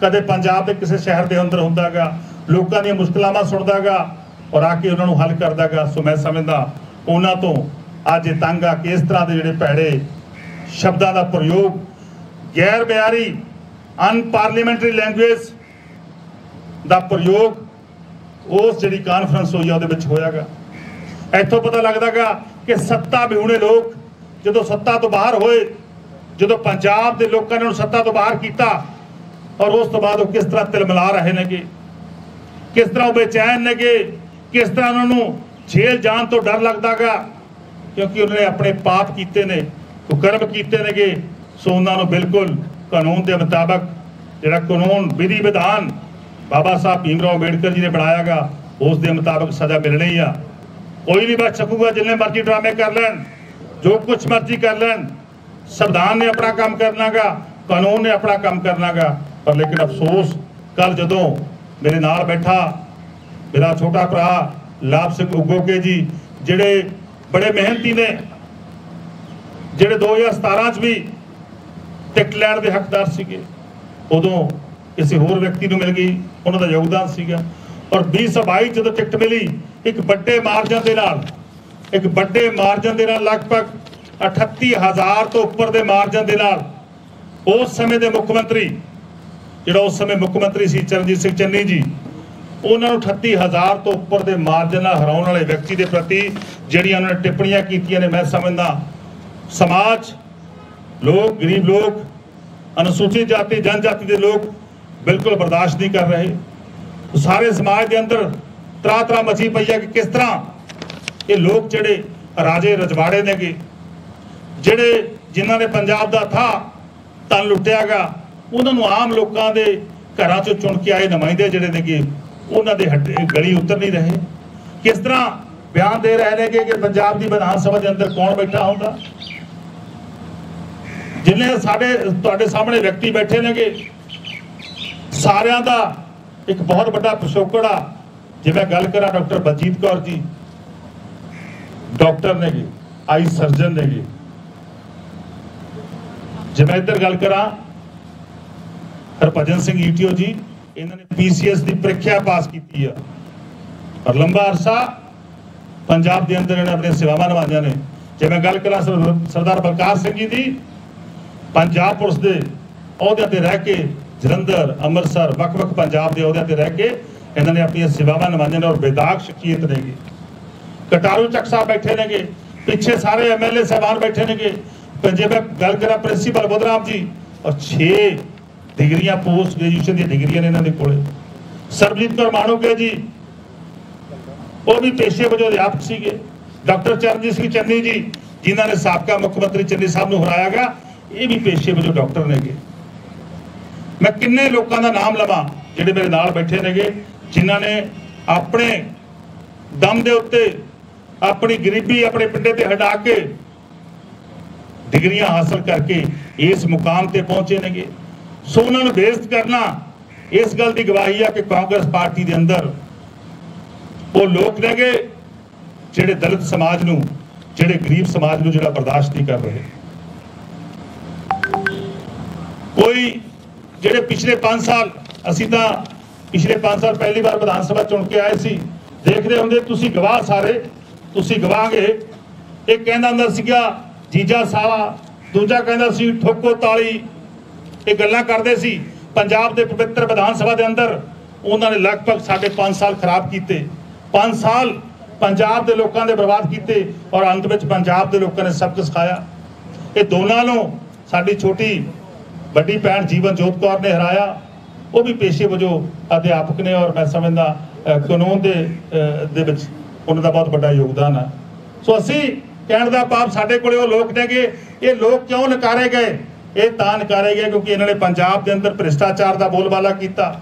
ਕਦੇ ਪੰਜਾਬ ਦੇ ਕਿਸੇ ਸ਼ਹਿਰ ਦੇ ਅੰਦਰ ਹੁੰਦਾਗਾ, ਲੋਕਾਂ ਦੀਆਂ ਮੁਸ਼ਕਲਾਵਾਂ ਸੁਣਦਾਗਾ ਔਰ ਆ ਕੇ ਉਹਨਾਂ ਨੂੰ ਹੱਲ ਕਰਦਾਗਾ। ਸੋ ਮੈਂ ਸਮਝਦਾ ਉਹਨਾਂ ਤੋਂ ਅੱਜ ਇਹ ਤੰਗ ਆ ਕਿ ਇਸ ਤਰ੍ਹਾਂ ਦੇ ਜਿਹੜੇ ਭੈੜੇ ਸ਼ਬਦਾਂ ਦਾ ਪ੍ਰਯੋਗ ਗੈਰ ਬਿਆਰੀ ਅਨਪਾਰਲੀਮੈਂਟਰੀ ਲੈਂਗੁਏਜ ਦਾ ਪ੍ਰਯੋਗ ਉਸ ਜਿਹੜੀ ਕਾਨਫਰੰਸ ਹੋਈ ਆ, ਉਹਦੇ ਵਿੱਚ ਹੋਇਆਗਾ। ਇੱਥੋਂ ਪਤਾ ਲੱਗਦਾਗਾ ਕਿ ਸੱਤਾ ਵਿਹੂਣੇ ਲੋਕ ਜਦੋਂ ਸੱਤਾ ਤੋਂ ਬਾਹਰ ਹੋਏ, ਜਦੋਂ ਪੰਜਾਬ ਦੇ ਲੋਕਾਂ ਨੇ ਉਹਨੂੰ ਸੱਤਾ ਤੋਂ ਬਾਹਰ ਕੀਤਾ, ਔਰ ਉਸ ਤੋਂ ਬਾਅਦ ਉਹ ਕਿਸ ਤਰ੍ਹਾਂ ਤਿਲਮਿਲਾ ਰਹੇ ਨੇਗੇ, ਕਿਸ ਤਰ੍ਹਾਂ ਉਹ ਬੇਚੈਨ ਨੇਗੇ, ਕਿਸ ਤਰ੍ਹਾਂ ਉਹਨਾਂ ਨੂੰ ਜੇਲ੍ਹ ਜਾਣ ਤੋਂ ਡਰ ਲੱਗਦਾਗਾ, ਕਿਉਂਕਿ ਉਹਨਾਂ ਨੇ ਆਪਣੇ ਪਾਪ ਕੀਤੇ ਨੇ ਕੁਕਰਮ ਕੀਤੇ ਨੇਗੇ। ਸੋ ਉਹਨਾਂ ਨੂੰ ਬਿਲਕੁਲ ਕਾਨੂੰਨ ਦੇ ਮੁਤਾਬਕ ਜਿਹੜਾ ਕਾਨੂੰਨ ਵਿਧੀ ਵਿਧਾਨ ਬਾਬਾ ਸਾਹਿਬ ਭੀਮ ਰਾਓ ਅੰਬੇਡਕਰ ਜੀ ਨੇ ਬਣਾਇਆਗਾ, ਉਸ ਦੇ ਮੁਤਾਬਕ ਸਜ਼ਾ ਮਿਲਣੀ ਆ। ਕੋਈ ਨਹੀਂ ਬਚ ਸਕੂਗਾ, ਜਿੰਨੇ ਮਰਜ਼ੀ ਡਰਾਮੇ ਕਰ ਲੈਣ, ਜੋ ਕੁਝ ਮਰਜ਼ੀ ਕਰ ਲੈਣ। ਸੰਵਿਧਾਨ ਨੇ ਆਪਣਾ ਕੰਮ ਕਰਨਾਗਾ, ਕਾਨੂੰਨ ਨੇ ਆਪਣਾ ਕੰਮ ਕਰਨਾਗਾ, ਪਰ ਲੇਕਿਨ ਅਫਸੋਸ, ਕੱਲ ਜਦੋਂ ਮੇਰੇ ਨਾਲ ਬੈਠਾ ਮੇਰਾ ਛੋਟਾ ਭਰਾ ਲਾਭ ਸਿੰਘ ਉਗੋਕੇ ਜੀ, ਜਿਹੜੇ ਬੜੇ ਮਿਹਨਤੀ ਨੇ, ਜਿਹੜੇ 2017 ਚ ਵੀ ਟਿਕਟ ਲੈਣ ਦੇ ਹੱਕਦਾਰ ਸੀਗੇ, ਉਦੋਂ ਕਿਸੇ ਹੋਰ ਵਿਅਕਤੀ ਨੂੰ ਮਿਲ ਗਈ, ਉਹਨਾਂ ਦਾ ਯੋਗਦਾਨ ਸੀਗਾ। ਔਰ 2022 ਜਦੋਂ ਟਿਕਟ ਮਿਲੀ, ਇੱਕ ਵੱਡੇ ਮਾਰਜਨ ਦੇ ਨਾਲ, ਇੱਕ ਵੱਡੇ ਮਾਰਜਨ ਦੇ ਨਾਲ ਲਗਭਗ 38000 ਤੋਂ ਉੱਪਰ ਦੇ ਮਾਰਜਨ ਦੇ ਨਾਲ, ਉਸ ਸਮੇਂ ਦੇ ਮੁੱਖ ਮੰਤਰੀ, ਜਿਹੜਾ ਉਸ ਸਮੇਂ ਮੁੱਖ ਮੰਤਰੀ ਸੀ ਚਰਨਜੀਤ ਸਿੰਘ ਚੰਨੀ ਜੀ, ਉਹਨਾਂ ਨੂੰ 38000 ਤੋਂ ਉੱਪਰ ਦੇ ਮਾਰਜਨ ਨਾਲ ਹਰਾਉਣ ਵਾਲੇ ਵਿਅਕਤੀ ਦੇ ਪ੍ਰਤੀ ਜਿਹੜੀਆਂ ਉਹਨਾਂ ਨੇ ਟਿੱਪਣੀਆਂ ਕੀਤੀਆਂ ਨੇ, ਮੈਂ ਸਮਝਦਾ, ਸਮਾਜ, ਲੋਕ, ਗਰੀਬ ਲੋਕ, ਅਨੁਸੂਚਿਤ ਜਾਤੀ, ਜਨਜਾਤੀ ਦੇ ਲੋਕ ਬਿਲਕੁਲ ਬਰਦਾਸ਼ਤ ਨਹੀਂ ਕਰ ਰਹੇ। ਸਾਰੇ ਸਮਾਜ ਦੇ ਅੰਦਰ ਤਰਾ ਤਰਾ ਮਚੀ ਪਈ ਹੈ ਕਿ ਕਿਸ ਤਰ੍ਹਾਂ ਇਹ ਲੋਕ ਜਿਹੜੇ ਰਾਜੇ ਰਜਵਾੜੇ ਨੇਗੇ, ਜਿਹੜੇ ਜਿਨ੍ਹਾਂ ਨੇ ਪੰਜਾਬ ਦਾ ਥਾ ਤਨ ਲੁੱਟਿਆਗਾ ਉਹਨਾਂ ਨੂੰ ਆਮ ਲੋਕਾਂ ਦੇ ਘਰਾਂ ਚੋਂ ਚੁਣ ਕੇ ਆਏ ਨੁਮਾਇੰਦੇ ਜਿਹੜੇ ਨੇਗੇ, ਉਹਨਾਂ ਦੇ ਹੱਡੇ ਗਲੀ ਉਤਰ ਨਹੀਂ ਰਹੇ। ਕਿਸ ਤਰ੍ਹਾਂ ਬਿਆਨ ਦੇ ਰਹੇ ਨੇਗੇ ਕਿ ਪੰਜਾਬ ਦੀ ਵਿਧਾਨ ਸਭਾ ਦੇ ਅੰਦਰ ਕੌਣ ਬੈਠਾ ਹੁੰਦਾ? ਜਿੰਨੇ ਸਾਡੇ, ਤੁਹਾਡੇ ਸਾਹਮਣੇ ਵਿਅਕਤੀ ਬੈਠੇ ਨੇਗੇ ਸਾਰਿਆਂ ਦਾ ਇੱਕ ਬਹੁਤ ਵੱਡਾ ਪਿਛੋਕੜ ਆ। ਜੇ ਮੈਂ ਗੱਲ ਕਰਾਂ ਡਾਕਟਰ ਬਲਜੀਤ ਕੌਰ ਜੀ, ਡਾਕਟਰ ਨੇਗੇ, ਆਈ ਸਰਜਨ ਨੇਗੇ। ਜੇ ਮੈਂ ਇੱਧਰ ਗੱਲ ਕਰਾਂ, ਹਰਭਜਨ ਸਿੰਘ ਈਟੀਓ ਜੀ, ਇਹਨਾਂ ਨੇ ਪੀਸੀਐਸ ਦੀ ਪ੍ਰੀਖਿਆ ਪਾਸ ਕੀਤੀ ਆ। ਪਰ ਲੰਬਾ ਅਰਸਾ ਪੰਜਾਬ ਦੇ ਅੰਦਰ ਇਹਨਾਂ ਆਪਣੀਆਂ ਸੇਵਾਵਾਂ ਨਿਭਾਈਆਂ ਨੇ। ਜੇ ਮੈਂ ਗੱਲ ਕਰਾਂ ਸਰਦਾਰ ਬਲਕਾਰ ਸਿੰਘ ਜੀ ਦੀ, ਪੰਜਾਬ ਪੁਲਿਸ ਦੇ ਅਹੁਦਿਆਂ ਤੇ ਰਹਿ ਕੇ ਜਲੰਧਰ, ਅੰਮ੍ਰਿਤਸਰ ਵੱਖ-ਵੱਖ ਪੰਜਾਬ ਦੇ ਅਹੁਦਿਆਂ ਤੇ ਰਹਿ ਕੇ ਇਹਨਾਂ ਨੇ ਆਪਣੀਆਂ ਸੇਵਾਵਾਂ ਨਿਭਾਈਆਂ ਨੇ ਔਰ ਬੇਦਾਗ ਸ਼ਖਸੀਅਤ ਨੇਗੇ। ਕਟਾਰੂ ਚੱਕ ਸਾਹਿਬ ਬੈਠੇ ਨੇਗੇ, ਪਿੱਛੇ ਸਾਰੇ ਐਮਐਲਏ ਸਾਹਿਬਾਨ ਬੈਠੇ ਨੇਗੇ। ਜੇ ਮੈਂ ਗੱਲ ਕਰਾਂ ਪ੍ਰਿੰਸੀਪਲ ਬੁੱਧਰਾਮ ਜੀ, ਔਰ 6 ਡਿਗਰੀਆਂ ਪੋਸਟ ਗ੍ਰੈਜੂਏਸ਼ਨ ਦੀਆਂ ਡਿਗਰੀਆਂ ਨੇ ਇਹਨਾਂ ਦੇ ਕੋਲੇ। ਸਰਬਜੀਤ ਕੌਰ ਮਾਣੂਕੇ ਜੀ, ਉਹ ਵੀ ਪੇਸ਼ੇ ਵਜੋਂ ਅਧਿਆਪਕ ਸੀਗੇ। ਡਾਕਟਰ ਚਰਨਜੀਤ ਸਿੰਘ ਚੰਨੀ ਜੀ, ਜਿਨ੍ਹਾਂ ਨੇ ਸਾਬਕਾ ਮੁੱਖ ਮੰਤਰੀ ਚੰਨੀ ਸਾਹਿਬ ਨੂੰ ਹਰਾਇਆ ਗਿਆ, ਇਹ ਵੀ ਪੇਸ਼ੇ ਵਜੋਂ ਡਾਕਟਰ ਨੇਗੇ। ਮੈਂ ਕਿੰਨੇ ਲੋਕਾਂ ਦਾ ਨਾਮ ਲਵਾਂ ਜਿਹੜੇ ਮੇਰੇ ਨਾਲ ਬੈਠੇ ਨੇਗੇ, ਜਿਨ੍ਹਾਂ ਨੇ ਆਪਣੇ ਦਮ ਦੇ ਉੱਤੇ ਆਪਣੀ ਗਰੀਬੀ ਆਪਣੇ ਪਿੰਡੇ ਤੇ ਹਟਾ ਕੇ ਡਿਗਰੀਆਂ ਹਾਸਲ ਕਰਕੇ ਇਸ ਮੁਕਾਮ ਤੇ ਪਹੁੰਚੇ ਨੇਗੇ। ਸੋ ਉਹਨਾਂ ਨੂੰ ਬੇਇੱਜ਼ਤ ਕਰਨਾ ਇਸ ਗੱਲ ਦੀ ਗਵਾਹੀ ਆ ਕਿ ਕਾਂਗਰਸ ਪਾਰਟੀ ਦੇ ਅੰਦਰ ਉਹ ਲੋਕ ਨੇਗੇ ਜਿਹੜੇ ਦਲਿਤ ਸਮਾਜ ਨੂੰ, ਜਿਹੜੇ ਗਰੀਬ ਸਮਾਜ ਨੂੰ ਜਿਹੜਾ ਬਰਦਾਸ਼ਤ ਨਹੀਂ ਕਰ ਰਹੇ। ਕੋਈ ਜਿਹੜੇ ਪਿਛਲੇ 5 ਸਾਲ, ਅਸੀਂ ਤਾਂ ਪਿਛਲੇ 5 ਸਾਲ ਪਹਿਲੀ ਵਾਰ ਵਿਧਾਨ ਸਭਾ ਚੁਣ ਕੇ ਆਏ ਸੀ, ਦੇਖਦੇ ਹੁੰਦੇ ਤੁਸੀਂ ਗਵਾਹ ਸਾਰੇ, ਤੁਸੀਂ ਗਵਾਹਗੇ। ਇਹ ਕਹਿੰਦਾ ਹੁੰਦਾ ਸੀਗਾ, ਜੀਜਾ ਸਾਵਾ, ਦੂਜਾ ਕਹਿੰਦਾ ਸੀ, ਠੋਕੋ ਤਾਲੀ। ਇਹ ਗੱਲਾਂ ਕਰਦੇ ਸੀ, ਪੰਜਾਬ ਦੇ ਪਵਿੱਤਰ ਵਿਧਾਨ ਸਭਾ ਦੇ ਅੰਦਰ ਉਹਨਾਂ ਨੇ ਲਗਭਗ ਸਾਡੇ 5 ਸਾਲ ਖਰਾਬ ਕੀਤੇ। 5 ਸਾਲ ਪੰਜਾਬ ਦੇ ਲੋਕਾਂ ਦੇ ਬਰਬਾਦ ਕੀਤੇ ਔਰ ਅੰਤ ਵਿੱਚ ਪੰਜਾਬ ਦੇ ਲੋਕਾਂ ਨੇ ਸਬਕ ਸਿਖਾਇਆ। ਇਹ ਦੋਨਾਂ ਨੂੰ ਸਾਡੀ ਛੋਟੀ ਵੱਡੀ ਭੈਣ ਜੀਵਨ ਜੋਤ ਕੌਰ ਨੇ ਹਰਾਇਆ। ਉਹ ਵੀ ਪੇਸ਼ੇ ਵਜੋਂ ਅਧਿਆਪਕ ਨੇ ਔਰ ਮੈਂ ਸਮਝਦਾ ਕਾਨੂੰਨ ਦੇ ਦੇ ਵਿੱਚ ਉਹਨਾਂ ਦਾ ਬਹੁਤ ਵੱਡਾ ਯੋਗਦਾਨ ਹੈ। ਸੋ ਅਸੀਂ ਕਹਿਣ ਦਾ ਪਾਪ ਸਾਡੇ ਕੋਲੇ ਉਹ ਲੋਕ ਨੇਗੇ, ਇਹ ਲੋਕ ਕਿਉਂ ਨਕਾਰੇ ਗਏ? ਇਹ ਤਾਂ ਨਕਾਰੇ ਗਏ ਕਿਉਂਕਿ ਇਹਨਾਂ ਨੇ ਪੰਜਾਬ ਦੇ ਅੰਦਰ ਭ੍ਰਿਸ਼ਟਾਚਾਰ ਦਾ ਬੋਲਬਾਲਾ ਕੀਤਾ।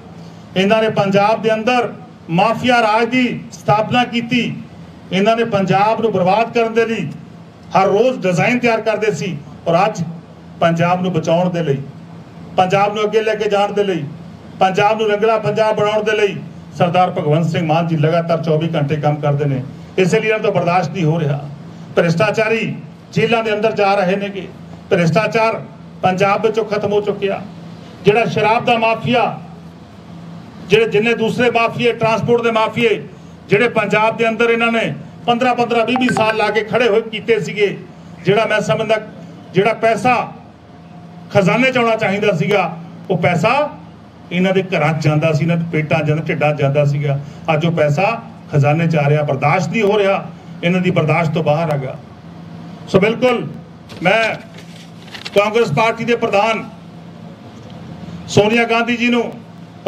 ਇਹਨਾਂ ਨੇ ਪੰਜਾਬ ਦੇ ਅੰਦਰ ਮਾਫੀਆ ਰਾਜ ਦੀ ਸਥਾਪਨਾ ਕੀਤੀ। ਇਹਨਾਂ ਨੇ ਪੰਜਾਬ ਨੂੰ ਬਰਬਾਦ ਕਰਨ ਦੇ ਲਈ ਹਰ ਰੋਜ਼ ਡਿਜ਼ਾਈਨ ਤਿਆਰ ਕਰਦੇ ਸੀ ਔਰ ਅੱਜ ਪੰਜਾਬ ਨੂੰ ਬਚਾਉਣ ਦੇ ਲਈ ਪੰਜਾਬ ਨੂੰ ਅੱਗੇ ਲੈ ਕੇ ਜਾਣ ਦੇ ਲਈ, ਪੰਜਾਬ ਨੂੰ ਰੰਗਲਾ ਪੰਜਾਬ ਬਣਾਉਣ ਦੇ ਲਈ ਸਰਦਾਰ ਭਗਵੰਤ ਸਿੰਘ ਮਾਨ ਜੀ ਲਗਾਤਾਰ 24 ਘੰਟੇ ਕੰਮ ਕਰਦੇ ਨੇ। ਇਸੇ ਲਈ ਇਹਨਾਂ ਤੋਂ ਬਰਦਾਸ਼ਤ ਨਹੀਂ ਹੋ ਰਿਹਾ। ਭ੍ਰਿਸ਼ਟਾਚਾਰੀ ਜੇਲ੍ਹਾਂ ਦੇ ਅੰਦਰ ਜਾ ਰਹੇ ਨੇਗੇ ਭ੍ਰਿਸ਼ਟਾਚਾਰ ਪੰਜਾਬ ਵਿੱਚੋਂ ਖਤਮ ਹੋ ਚੁੱਕਿਆ। ਜਿਹੜਾ ਸ਼ਰਾਬ ਦਾ ਮਾਫੀਆ, ਜਿਹੜੇ ਜਿੰਨੇ ਦੂਸਰੇ ਮਾਫੀਏ, ਟਰਾਂਸਪੋਰਟ ਦੇ ਮਾਫੀਏ, ਜਿਹੜੇ ਪੰਜਾਬ ਦੇ ਅੰਦਰ ਇਹਨਾਂ ਨੇ 15 15 20 20 ਸਾਲ ਲਾ ਕੇ ਖੜੇ ਹੋਏ ਕੀਤੇ ਸੀਗੇ, ਜਿਹੜਾ ਮੈਂ ਸਮਝਦਾ, ਜਿਹੜਾ ਪੈਸਾ ਖਜ਼ਾਨੇ ਚ ਆਉਣਾ ਚਾਹੀਦਾ ਸੀਗਾ। ਉਹ ਪੈਸਾ ਇਹਨਾਂ ਦੇ ਘਰਾਂ 'ਚ ਜਾਂਦਾ ਸੀ, ਇਹਨਾਂ ਦੇ ਪੇਟਾਂ 'ਚ ਜਾਂਦਾ, ਢਿੱਡਾਂ 'ਚ ਜਾਂਦਾ ਸੀਗਾ। ਅੱਜ ਉਹ ਪੈਸਾ ਖਜ਼ਾਨੇ 'ਚ ਆ ਰਿਹਾ, ਬਰਦਾਸ਼ਤ ਨਹੀਂ ਹੋ ਰਿਹਾ। ਇਹਨਾਂ ਦੀ ਬਰਦਾਸ਼ਤ ਤੋਂ ਬਾਹਰ ਆ ਗਿਆ ਸੋ ਬਿਲਕੁਲ, ਮੈਂ ਕਾਂਗਰਸ ਪਾਰਟੀ ਦੇ ਪ੍ਰਧਾਨ ਸੋਨੀਆ ਗਾਂਧੀ ਜੀ ਨੂੰ,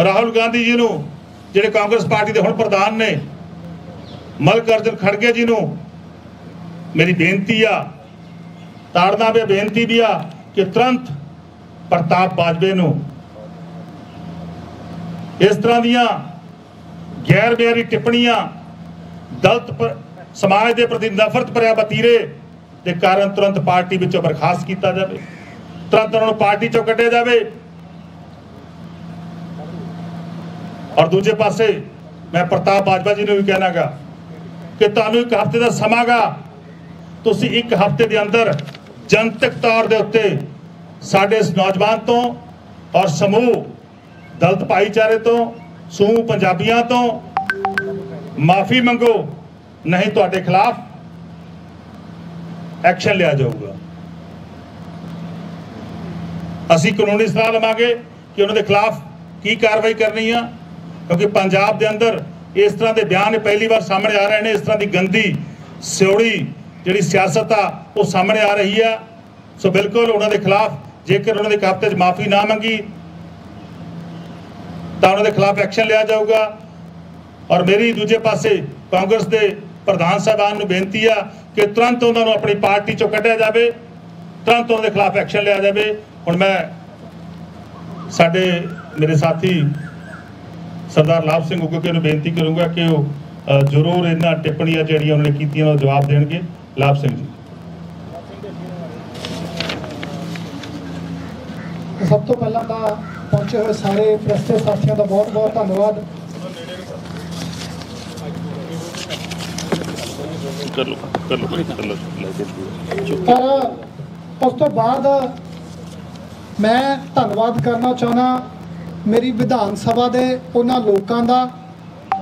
ਰਾਹੁਲ ਗਾਂਧੀ ਜੀ ਨੂੰ, ਜਿਹੜੇ ਕਾਂਗਰਸ ਪਾਰਟੀ ਦੇ ਹੁਣ ਪ੍ਰਧਾਨ ਨੇ ਮਲਕ ਅਰਜਨ ਖੜਗੇ ਜੀ ਨੂੰ, ਮੇਰੀ ਬੇਨਤੀ ਆ, ਤਾੜਨਾ ਵੀ ਬੇਨਤੀ ਵੀ ਆ ਕਿ ਤੁਰੰਤ ਪ੍ਰਤਾਪ ਬਾਜਵੇ ਨੂੰ। ਇਸ ਤਰ੍ਹਾਂ ਦੀਆਂ ਗੈਰ ਮਿਆਰੀ ਟਿੱਪਣੀਆਂ ਦਲਤ ਸਮਾਜ ਦੇ ਪ੍ਰਤੀ ਨਫ਼ਰਤ ਭਰਿਆ ਵਤੀਰੇ ਦੇ ਕਾਰਨ ਤੁਰੰਤ ਪਾਰਟੀ ਵਿੱਚੋਂ ਬਰਖਾਸਤ ਕੀਤਾ ਜਾਵੇ। ਤੁਰੰਤ ਉਹਨਾਂ ਨੂੰ ਪਾਰਟੀ ਚੋਂ ਕੱਢਿਆ ਜਾਵੇ। ਔਰ ਦੂਜੇ ਪਾਸੇ ਮੈਂ ਪ੍ਰਤਾਪ ਬਾਜਵਾ ਜੀ ਨੂੰ ਵੀ ਕਹਿਣਾਗਾ ਕਿ ਤੁਹਾਨੂੰ ਇੱਕ ਹਫ਼ਤੇ ਦਾ ਸਮਾਂਗਾ ਤੁਸੀਂ ਇੱਕ ਹਫ਼ਤੇ ਦੇ ਅੰਦਰ ਜਨਤਕ ਤੌਰ ਦੇ ਉੱਤੇ ਸਾਡੇ ਇਸ ਨੌਜਵਾਨ ਤੋਂ ਔਰ ਸਮੂਹ, ਦਲਤ ਭਾਈਚਾਰੇ ਤੋਂ, ਸਮੂਹ ਪੰਜਾਬੀਆਂ ਤੋਂ ਮਾਫੀ ਮੰਗੋ, ਨਹੀਂ ਤੁਹਾਡੇ ਖਿਲਾਫ ਐਕਸ਼ਨ ਲਿਆ ਜਾਊਗਾ। ਅਸੀਂ ਕਾਨੂੰਨੀ ਸਲਾਹ ਲਵਾਂਗੇ ਕਿ ਉਹਨਾਂ ਦੇ ਖਿਲਾਫ ਕੀ ਕਾਰਵਾਈ ਕਰਨੀ ਆ, ਕਿਉਂਕਿ ਪੰਜਾਬ ਦੇ ਅੰਦਰ ਇਸ ਤਰ੍ਹਾਂ ਦੇ ਬਿਆਨ ਪਹਿਲੀ ਵਾਰ ਸਾਹਮਣੇ ਆ ਰਹੇ ਨੇ, ਇਸ ਤਰ੍ਹਾਂ ਦੀ ਗੰਦੀ ਸਿਉੜੀ ਜਿਹੜੀ ਸਿਆਸਤ ਆ, ਉਹ ਸਾਹਮਣੇ ਆ ਰਹੀ ਆ। ਸੋ ਬਿਲਕੁਲ ਉਹਨਾਂ ਦੇ ਖਿਲਾਫ ਜੇਕਰ ਉਹਨਾਂ ਦੇ ਇੱਕ 'ਚ ਮਾਫੀ ਨਾ ਮੰਗੀ, ਤਾਂ ਉਹਨਾਂ ਦੇ ਖਿਲਾਫ ਐਕਸ਼ਨ ਲਿਆ ਜਾਊਗਾ। ਔਰ ਮੇਰੀ ਦੂਜੇ ਪਾਸੇ ਕਾਂਗਰਸ ਦੇ ਪ੍ਰਧਾਨ ਸਾਹਿਬਾਨ ਨੂੰ ਬੇਨਤੀ ਆ ਕਿ ਤੁਰੰਤ ਉਹਨਾਂ ਨੂੰ ਆਪਣੀ ਪਾਰਟੀ ਚੋਂ ਕੱਢਿਆ ਜਾਵੇ, ਤੁਰੰਤ ਉਹਨਾਂ ਦੇ ਖਿਲਾਫ ਐਕਸ਼ਨ ਲਿਆ ਜਾਵੇ। ਹੁਣ ਮੈਂ ਸਾਡੇ ਮੇਰੇ ਸਾਥੀ ਸਰਦਾਰ ਲਾਭ ਸਿੰਘ ਉਗਕੇ ਨੂੰ ਬੇਨਤੀ ਕਰੂੰਗਾ ਕਿ ਉਹ ਜ਼ਰੂਰ ਇਹਨਾਂ ਟਿੱਪਣੀਆਂ ਜਿਹੜੀਆਂ ਉਹਨਾਂ ਨੇ ਕੀਤੀਆਂ ਉਹਦਾ ਜਵਾਬ ਦੇਣਗੇ। ਲਾਭ ਸਿੰਘ ਜੀ। ਸਭ ਤੋਂ ਪਹਿਲਾਂ ਤਾਂ ਪਹੁੰਚੇ ਹੋਏ ਸਾਰੇ ਪ੍ਰੈਸ ਦੇ ਸਾਥੀਆਂ ਦਾ ਬਹੁਤ ਬਹੁਤ ਧੰਨਵਾਦ। ਪਰ ਉਸ ਤੋਂ ਬਾਅਦ ਮੈਂ ਧੰਨਵਾਦ ਕਰਨਾ ਚਾਹੁੰਦਾ ਮੇਰੀ ਵਿਧਾਨ ਸਭਾ ਦੇ ਉਹਨਾਂ ਲੋਕਾਂ ਦਾ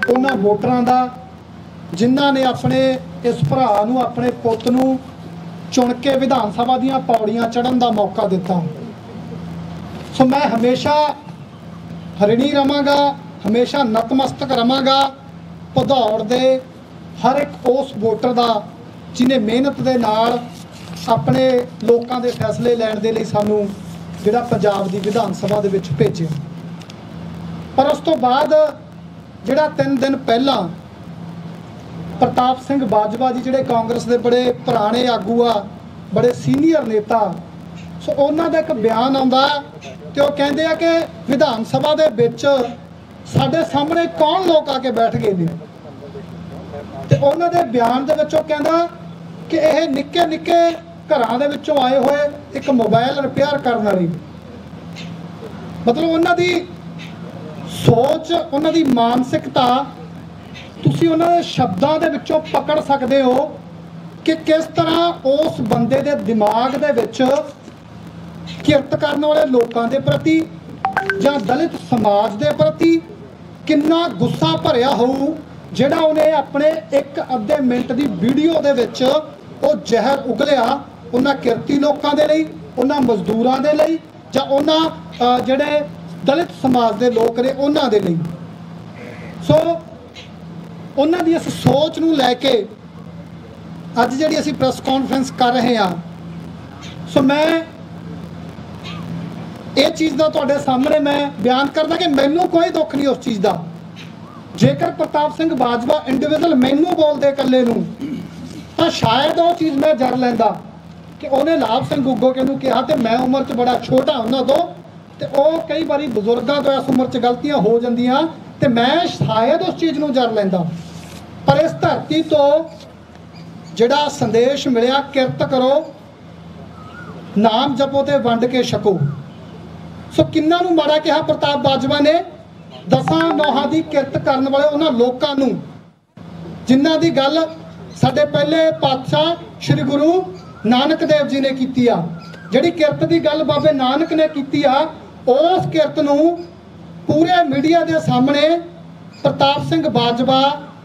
ਉਹਨਾਂ ਵੋਟਰਾਂ ਦਾ ਜਿਨ੍ਹਾਂ ਨੇ ਆਪਣੇ ਇਸ ਭਰਾ ਨੂੰ ਆਪਣੇ ਪੁੱਤ ਨੂੰ ਚੁਣ ਕੇ ਵਿਧਾਨ ਸਭਾ ਦੀਆਂ ਪੌੜੀਆਂ ਚੜ੍ਹਨ ਦਾ ਮੌਕਾ ਦਿੱਤਾ। ਸੋ ਮੈਂ ਹਮੇਸ਼ਾ ਹਰਿਣੀ ਰਵਾਂਗਾ ਹਮੇਸ਼ਾ ਨਤਮਸਤਕ ਰਵਾਂਗਾ ਭਦੌੜ ਦੇ ਹਰ ਇੱਕ ਉਸ ਵੋਟਰ ਦਾ ਜਿਨੇ ਮਿਹਨਤ ਦੇ ਨਾਲ ਆਪਣੇ ਲੋਕਾਂ ਦੇ ਫੈਸਲੇ ਲੈਣ ਦੇ ਲਈ ਸਾਨੂੰ ਜਿਹੜਾ ਪੰਜਾਬ ਦੀ ਵਿਧਾਨ ਸਭਾ ਦੇ ਵਿੱਚ ਭੇਜਿਆ। ਪਰ ਉਸ ਤੋਂ ਬਾਅਦ ਜਿਹੜਾ 3 ਦਿਨ ਪਹਿਲਾਂ ਪ੍ਰਤਾਪ ਸਿੰਘ ਬਾਜਵਾ ਜੀ ਜਿਹੜੇ ਕਾਂਗਰਸ ਦੇ ਬੜੇ ਪੁਰਾਣੇ ਆਗੂ ਆ, ਬੜੇ ਸੀਨੀਅਰ ਨੇਤਾ ਸੋ ਉਹਨਾਂ ਦਾ ਇੱਕ ਬਿਆਨ ਆਉਂਦਾ ਤੇ ਉਹ ਕਹਿੰਦੇ ਆ ਕਿ ਵਿਧਾਨ ਸਭਾ ਦੇ ਵਿੱਚ ਸਾਡੇ ਸਾਹਮਣੇ ਕੌਣ ਲੋਕ ਆ ਕੇ ਬੈਠ ਗਏ ਨੇ? ਤੇ ਉਹਨਾਂ ਦੇ ਬਿਆਨ ਦੇ ਵਿੱਚ ਉਹ ਕਹਿੰਦਾ ਕਿ ਇਹ ਨਿੱਕੇ ਨਿੱਕੇ ਘਰਾਂ ਦੇ ਵਿੱਚੋਂ ਆਏ ਹੋਏ ਇੱਕ ਮੋਬਾਈਲ ਰਿਪੇਅਰ ਕਰਨ ਵਾਲੀ। ਮਤਲਬ ਉਹਨਾਂ ਦੀ ਸੋਚ, ਉਹਨਾਂ ਦੀ ਮਾਨਸਿਕਤਾ, ਤੁਸੀਂ ਉਹਨਾਂ ਦੇ ਸ਼ਬਦਾਂ ਦੇ ਵਿੱਚੋਂ ਪਕੜ ਸਕਦੇ ਹੋ ਕਿ ਕਿਸ ਤਰ੍ਹਾਂ ਉਸ ਬੰਦੇ ਦੇ ਦਿਮਾਗ ਦੇ ਵਿੱਚ ਕਿਰਤ ਕਰਨ ਵਾਲੇ ਲੋਕਾਂ ਦੇ ਪ੍ਰਤੀ ਜਾਂ ਦਲਿਤ ਸਮਾਜ ਦੇ ਪ੍ਰਤੀ ਕਿੰਨਾ ਗੁੱਸਾ ਭਰਿਆ ਹੋਊ, ਜਿਹੜਾ ਉਹਨੇ ਆਪਣੇ ਇੱਕ ਅੱਧੇ ਮਿੰਟ ਦੀ ਵੀਡੀਓ ਦੇ ਵਿੱਚ ਉਹ ਜ਼ਹਿਰ ਉਗਲਿਆ ਉਹਨਾਂ ਕਿਰਤੀ ਲੋਕਾਂ ਦੇ ਲਈ, ਉਹਨਾਂ ਮਜ਼ਦੂਰਾਂ ਦੇ ਲਈ ਜਾਂ ਉਹਨਾਂ ਜਿਹੜੇ ਦਲਿਤ ਸਮਾਜ ਦੇ ਲੋਕ ਨੇ ਉਹਨਾਂ ਦੇ ਲਈ। ਸੋ ਉਹਨਾਂ ਦੀ ਇਸ ਸੋਚ ਨੂੰ ਲੈ ਕੇ ਅੱਜ ਜਿਹੜੀ ਅਸੀਂ ਪ੍ਰੈਸ ਕਾਨਫਰੰਸ ਕਰ ਰਹੇ ਹਾਂ, ਸੋ ਮੈਂ ਇਹ ਚੀਜ਼ ਦਾ ਤੁਹਾਡੇ ਸਾਹਮਣੇ ਮੈਂ ਬਿਆਨ ਕਰਦਾ ਕਿ ਮੈਨੂੰ ਕੋਈ ਦੁੱਖ ਨਹੀਂ ਉਸ ਚੀਜ਼ ਦਾ। ਜੇਕਰ ਪ੍ਰਤਾਪ ਸਿੰਘ ਬਾਜਵਾ ਇੰਡੀਵਿਜੂਅਲ ਮੈਨੂੰ ਬੋਲਦੇ ਇਕੱਲੇ ਨੂੰ, ਤਾਂ ਸ਼ਾਇਦ ਉਹ ਚੀਜ਼ ਮੈਂ ਜਰ ਲੈਂਦਾ ਕਿ ਉਹਨੇ ਲਾਭ ਸਿੰਘ ਗੁੱਗੋ ਕੇ ਨੂੰ ਕਿਹਾ ਤੇ ਮੈਂ ਉਮਰ 'ਚ ਬੜਾ ਛੋਟਾ ਉਹਨਾਂ ਤੋਂ ਤੇ ਉਹ ਕਈ ਵਾਰੀ ਬਜ਼ੁਰਗਾਂ ਤੋਂ ਇਸ ਉਮਰ 'ਚ ਗਲਤੀਆਂ ਹੋ ਜਾਂਦੀਆਂ ਤੇ ਮੈਂ ਸ਼ਾਇਦ ਉਸ ਚੀਜ਼ ਨੂੰ ਜਰ ਲੈਂਦਾ। ਪਰ ਇਸ ਧਰਤੀ ਤੋਂ ਜਿਹੜਾ ਸੰਦੇਸ਼ ਮਿਲਿਆ, ਕਿਰਤ ਕਰੋ, ਨਾਮ ਜਪੋ ਤੇ ਵੰਡ ਕੇ ਛਕੋ। ਸੋ ਕਿੰਨਾਂ ਨੂੰ ਮਾੜਾ ਕਿਹਾ ਪ੍ਰਤਾਪ ਬਾਜਵਾ ਨੇ? ਦਸਾਂ ਨੋਹਾਂ ਦੀ ਕਿਰਤ ਕਰਨ ਵਾਲੇ ਉਹਨਾਂ ਲੋਕਾਂ ਨੂੰ। ਜਿਨ੍ਹਾਂ ਦੀ ਗੱਲ ਸਾਡੇ ਪਹਿਲੇ ਪਾਤਸ਼ਾਹ ਸ੍ਰੀ ਗੁਰੂ ਨਾਨਕ ਦੇਵ ਜੀ ਨੇ ਕੀਤੀ ਆ। ਜਿਹੜੀ ਕਿਰਤ ਦੀ ਗੱਲ ਬਾਬੇ ਨਾਨਕ ਨੇ ਕੀਤੀ ਆ, ਉਸ ਕਿਰਤ ਨੂੰ ਪੂਰੇ ਮੀਡੀਆ ਦੇ ਸਾਹਮਣੇ ਪ੍ਰਤਾਪ ਸਿੰਘ ਬਾਜਵਾ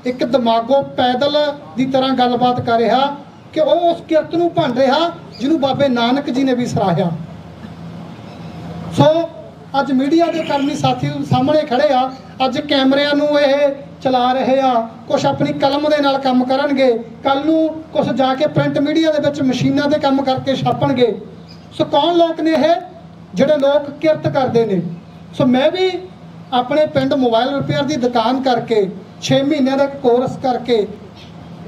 ਇੱਕ ਦਿਮਾਗੋ ਪੈਦਲ ਦੀ ਤਰ੍ਹਾਂ ਗੱਲਬਾਤ ਕਰ ਰਿਹਾ ਕਿ ਉਹ ਉਸ ਕਿਰਤ ਨੂੰ ਭੰਡ ਰਿਹਾ, ਜਿਹਨੂੰ ਬਾਬੇ ਨਾਨਕ ਜੀ ਨੇ ਵੀ ਸਰਾਹਿਆ। ਸੋ ਅੱਜ ਮੀਡੀਆ ਦੇ ਕਰਮੀ ਸਾਥੀ ਸਾਹਮਣੇ ਖੜੇ ਆ। ਅੱਜ ਕੈਮਰਿਆਂ ਨੂੰ ਇਹ ਚਲਾ ਰਹੇ ਆ। ਕੁਝ ਆਪਣੀ ਕਲਮ ਦੇ ਨਾਲ ਕੰਮ ਕਰਨਗੇ। ਕੱਲ ਨੂੰ ਕੁਝ ਜਾ ਕੇ ਪ੍ਰਿੰਟ ਮੀਡੀਆ ਦੇ ਵਿੱਚ ਮਸ਼ੀਨਾਂ ਤੇ ਕੰਮ ਕਰਕੇ ਛਾਪਣਗੇ। ਸੋ ਕੌਣ ਲੋਕ ਨੇ ਇਹ? ਜਿਹੜੇ ਲੋਕ ਕਿਰਤ ਕਰਦੇ ਨੇ। ਸੋ ਮੈਂ ਵੀ ਆਪਣੇ ਪਿੰਡ ਮੋਬਾਈਲ ਰਿਪੇਅਰ ਦੀ ਦੁਕਾਨ ਕਰਕੇ 6 ਮਹੀਨਿਆਂ ਦਾ ਕੋਰਸ ਕਰਕੇ,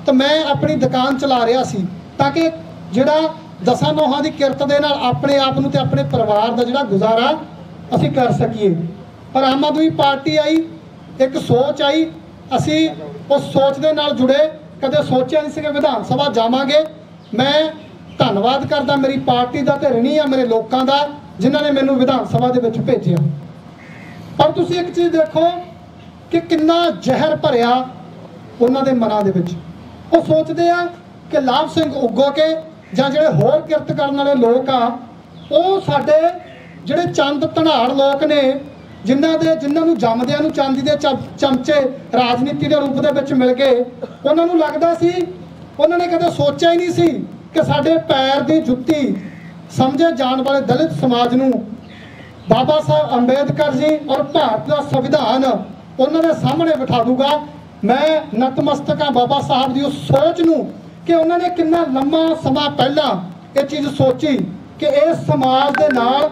ਤਾਂ ਮੈਂ ਆਪਣੀ ਦੁਕਾਨ ਚਲਾ ਰਿਹਾ ਸੀ। ਤਾਂ ਕਿ ਜਿਹੜਾ ਦਸਾਂ ਨੋਹਾਂ ਦੀ ਕਿਰਤ ਦੇ ਨਾਲ ਆਪਣੇ ਆਪ ਨੂੰ ਤੇ ਆਪਣੇ ਪਰਿਵਾਰ ਦਾ ਜਿਹੜਾ ਗੁਜ਼ਾਰਾ ਅਸੀਂ ਕਰ ਸਕੀਏ। ਪਰ ਆਮ ਆਦਮੀ ਪਾਰਟੀ ਆਈ, ਇੱਕ ਸੋਚ ਆਈ, ਅਸੀਂ ਉਸ ਸੋਚ ਦੇ ਨਾਲ ਜੁੜੇ, ਕਦੇ ਸੋਚਿਆ ਨਹੀਂ ਸੀ ਕਿ ਵਿਧਾਨ ਸਭਾ ਜਾਵਾਂਗੇ। ਮੈਂ ਧੰਨਵਾਦ ਕਰਦਾ ਮੇਰੀ ਪਾਰਟੀ ਦਾ ਤੇ ਰਣੀ ਆ ਮੇਰੇ ਲੋਕਾਂ ਦਾ, ਜਿਨ੍ਹਾਂ ਨੇ ਮੈਨੂੰ ਵਿਧਾਨ ਸਭਾ ਦੇ ਵਿੱਚ ਭੇਜਿਆ। ਪਰ ਤੁਸੀਂ ਇੱਕ ਚੀਜ਼ ਦੇਖੋ ਕਿ ਕਿੰਨਾ ਜ਼ਹਿਰ ਭਰਿਆ ਉਹਨਾਂ ਦੇ ਮਨਾਂ ਦੇ ਵਿੱਚ। ਉਹ ਸੋਚਦੇ ਆ ਕਿ ਲਾਭ ਸਿੰਘ ਉੱਗੋ ਕੇ ਜਾਂ ਜਿਹੜੇ ਹੋਰ ਕਿਰਤ ਕਰਨ ਵਾਲੇ ਲੋਕ ਆ, ਉਹ ਸਾਡੇ ਜਿਹੜੇ ਚੰਦ ਧਨਾੜ ਲੋਕ ਨੇ, ਜਿਨ੍ਹਾਂ ਦੇ ਜਿਨ੍ਹਾਂ ਨੂੰ ਜੰਮਦਿਆਂ ਨੂੰ ਚਾਂਦੀ ਦੇ ਚਮ- ਚਮਚੇ ਰਾਜਨੀਤੀ ਦੇ ਰੂਪ ਦੇ ਵਿੱਚ ਮਿਲ ਗਏ, ਉਹਨਾਂ ਨੂੰ ਲੱਗਦਾ ਸੀ, ਉਹਨਾਂ ਨੇ ਕਦੇ ਸੋਚਿਆ ਹੀ ਨਹੀਂ ਸੀ ਕਿ ਸਾਡੇ ਪੈਰ ਦੀ ਜੁੱਤੀ ਸਮਝੇ ਜਾਣ ਵਾਲੇ ਦਲਿਤ ਸਮਾਜ ਨੂੰ ਬਾਬਾ ਸਾਹਿਬ ਅੰਬੇਦਕਰ ਜੀ ਔਰ ਭਾਰਤ ਦਾ ਸੰਵਿਧਾਨ ਉਹਨਾਂ ਦੇ ਸਾਹਮਣੇ ਬਿਠਾ ਦੂਗਾ। ਮੈਂ ਨਤਮਸਤਕ ਹਾਂ ਬਾਬਾ ਸਾਹਿਬ ਦੀ ਉਸ ਸੋਚ ਨੂੰ। ਕਿ ਉਹਨਾਂ ਨੇ ਕਿੰਨਾ ਲੰਮਾ ਸਮਾਂ ਪਹਿਲਾਂ ਇਹ ਚੀਜ਼ ਸੋਚੀ ਕਿ ਇਸ ਸਮਾਜ ਦੇ ਨਾਲ